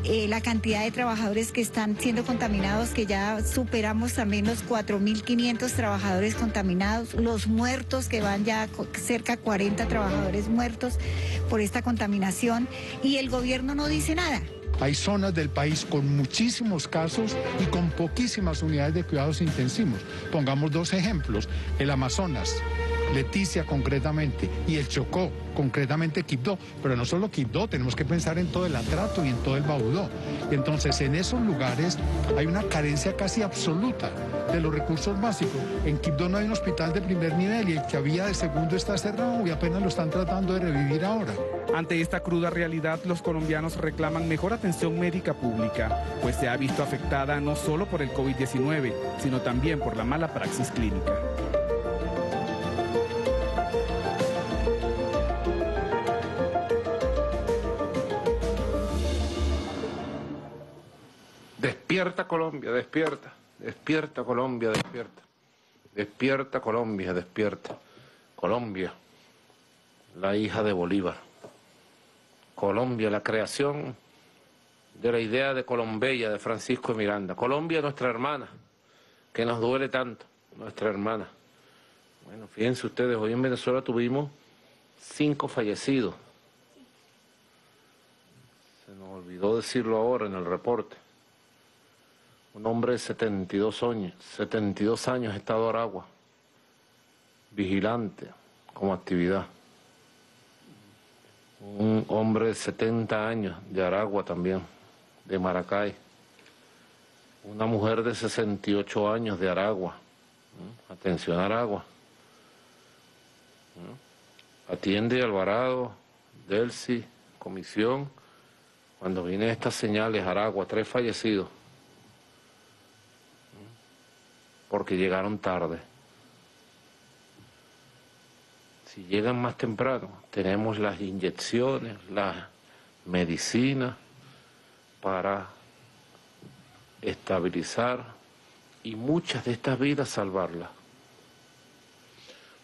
Eh, la cantidad de trabajadores que están siendo contaminados, que ya superamos también los 4.500 trabajadores contaminados, los muertos, que van ya cerca de 40 trabajadores muertos por esta contaminación, y el gobierno no dice nada. Hay zonas del país con muchísimos casos y con poquísimas unidades de cuidados intensivos. Pongamos dos ejemplos. El Amazonas, Leticia concretamente, y el Chocó, concretamente Quibdó. Pero no solo Quibdó, tenemos que pensar en todo el Atrato y en todo el Baudó. Entonces, en esos lugares hay una carencia casi absoluta de los recursos básicos. En Quibdó no hay un hospital de primer nivel y el que había de segundo está cerrado y apenas lo están tratando de revivir ahora. Ante esta cruda realidad, los colombianos reclaman mejor atención médica pública, pues se ha visto afectada no solo por el COVID-19, sino también por la mala praxis clínica. Despierta Colombia, despierta, despierta Colombia, despierta. Despierta Colombia, despierta. Colombia, la hija de Bolívar. Colombia, la creación de la idea de Colombella de Francisco Miranda. Colombia, nuestra hermana, que nos duele tanto, nuestra hermana. Bueno, fíjense ustedes, hoy en Venezuela tuvimos cinco fallecidos. Se nos olvidó decirlo ahora en el reporte un hombre de 72 años, 72 años, estado Aragua, vigilante como actividad. Un hombre de 70 años de Aragua también, de Maracay. Una mujer de 68 años de Aragua. Atención Aragua. Atiende Alvarado, Delcy, Comisión. Cuando vienen estas señales, Aragua, tres fallecidos. Porque llegaron tarde. Si llegan más temprano, tenemos las inyecciones, la medicina para estabilizar y muchas de estas vidas salvarlas.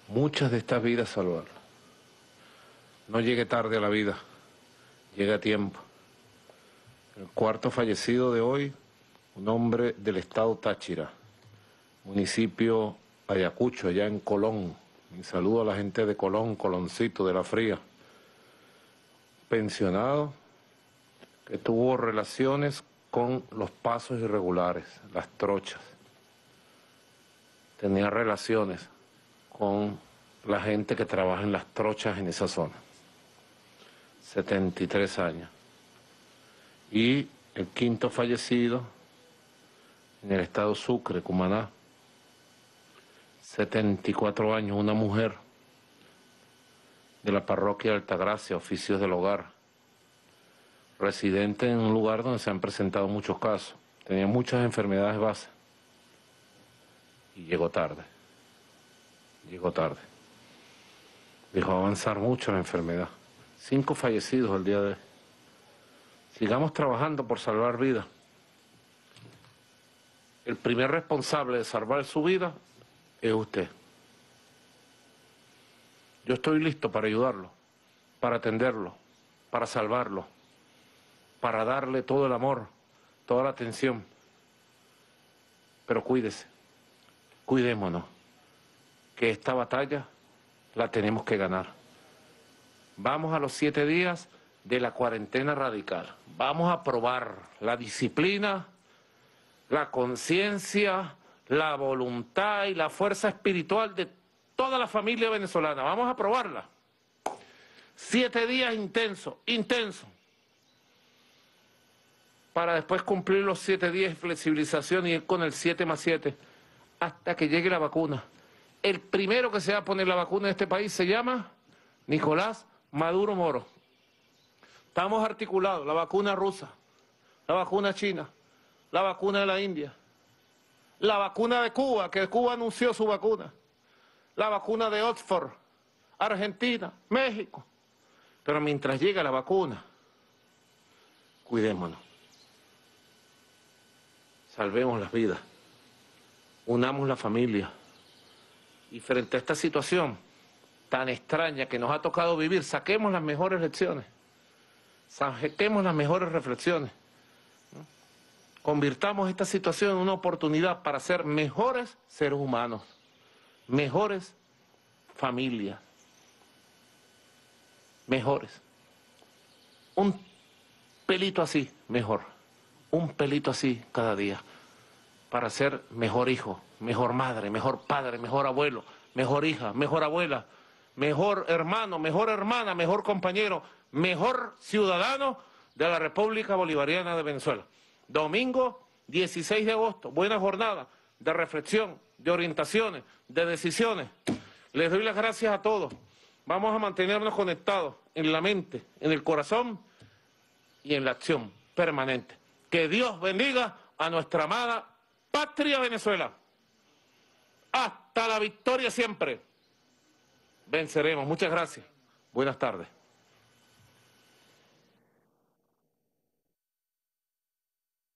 Muchas de estas vidas salvarlas. No llegue tarde a la vida, llega a tiempo. El cuarto fallecido de hoy, un hombre del estado Táchira municipio Ayacucho, allá en Colón. Mi saludo a la gente de Colón, Coloncito de la Fría. Pensionado, que tuvo relaciones con los pasos irregulares, las trochas. Tenía relaciones con la gente que trabaja en las trochas en esa zona. 73 años. Y el quinto fallecido en el estado Sucre, Cumaná. 74 años, una mujer de la parroquia de Altagracia, oficios del hogar, residente en un lugar donde se han presentado muchos casos, tenía muchas enfermedades base y llegó tarde, llegó tarde. Dejó avanzar mucho la enfermedad. Cinco fallecidos el día de hoy. Sigamos trabajando por salvar vidas. El primer responsable de salvar su vida es usted. Yo estoy listo para ayudarlo, para atenderlo, para salvarlo, para darle todo el amor, toda la atención. Pero cuídese, cuidémonos, que esta batalla la tenemos que ganar. Vamos a los siete días de la cuarentena radical. Vamos a probar la disciplina, la conciencia, la voluntad y la fuerza espiritual de toda la familia venezolana. Vamos a probarla. Siete días intensos, intensos. Para después cumplir los siete días de flexibilización y ir con el 7 más 7 hasta que llegue la vacuna. El primero que se va a poner la vacuna en este país se llama Nicolás Maduro Moro. Estamos articulados, la vacuna rusa, la vacuna china, la vacuna de la India, la vacuna de Cuba, que Cuba anunció su vacuna, la vacuna de Oxford, Argentina, México. Pero mientras llega la vacuna, cuidémonos. Salvemos las vidas. Unamos la familia. Y frente a esta situación tan extraña que nos ha tocado vivir, saquemos las mejores lecciones. Saquemos las mejores reflexiones. Convirtamos esta situación en una oportunidad para ser mejores seres humanos, mejores familias, mejores. Un pelito así, mejor. Un pelito así cada día para ser mejor hijo, mejor madre, mejor padre, mejor abuelo, mejor hija, mejor abuela, mejor hermano, mejor hermana, mejor compañero, mejor ciudadano de la República Bolivariana de Venezuela. Domingo 16 de agosto, buena jornada de reflexión, de orientaciones, de decisiones. Les doy las gracias a todos. Vamos a mantenernos conectados en la mente, en el corazón y en la acción permanente. Que Dios bendiga a nuestra amada patria Venezuela. Hasta la victoria siempre. Venceremos. Muchas gracias. Buenas tardes.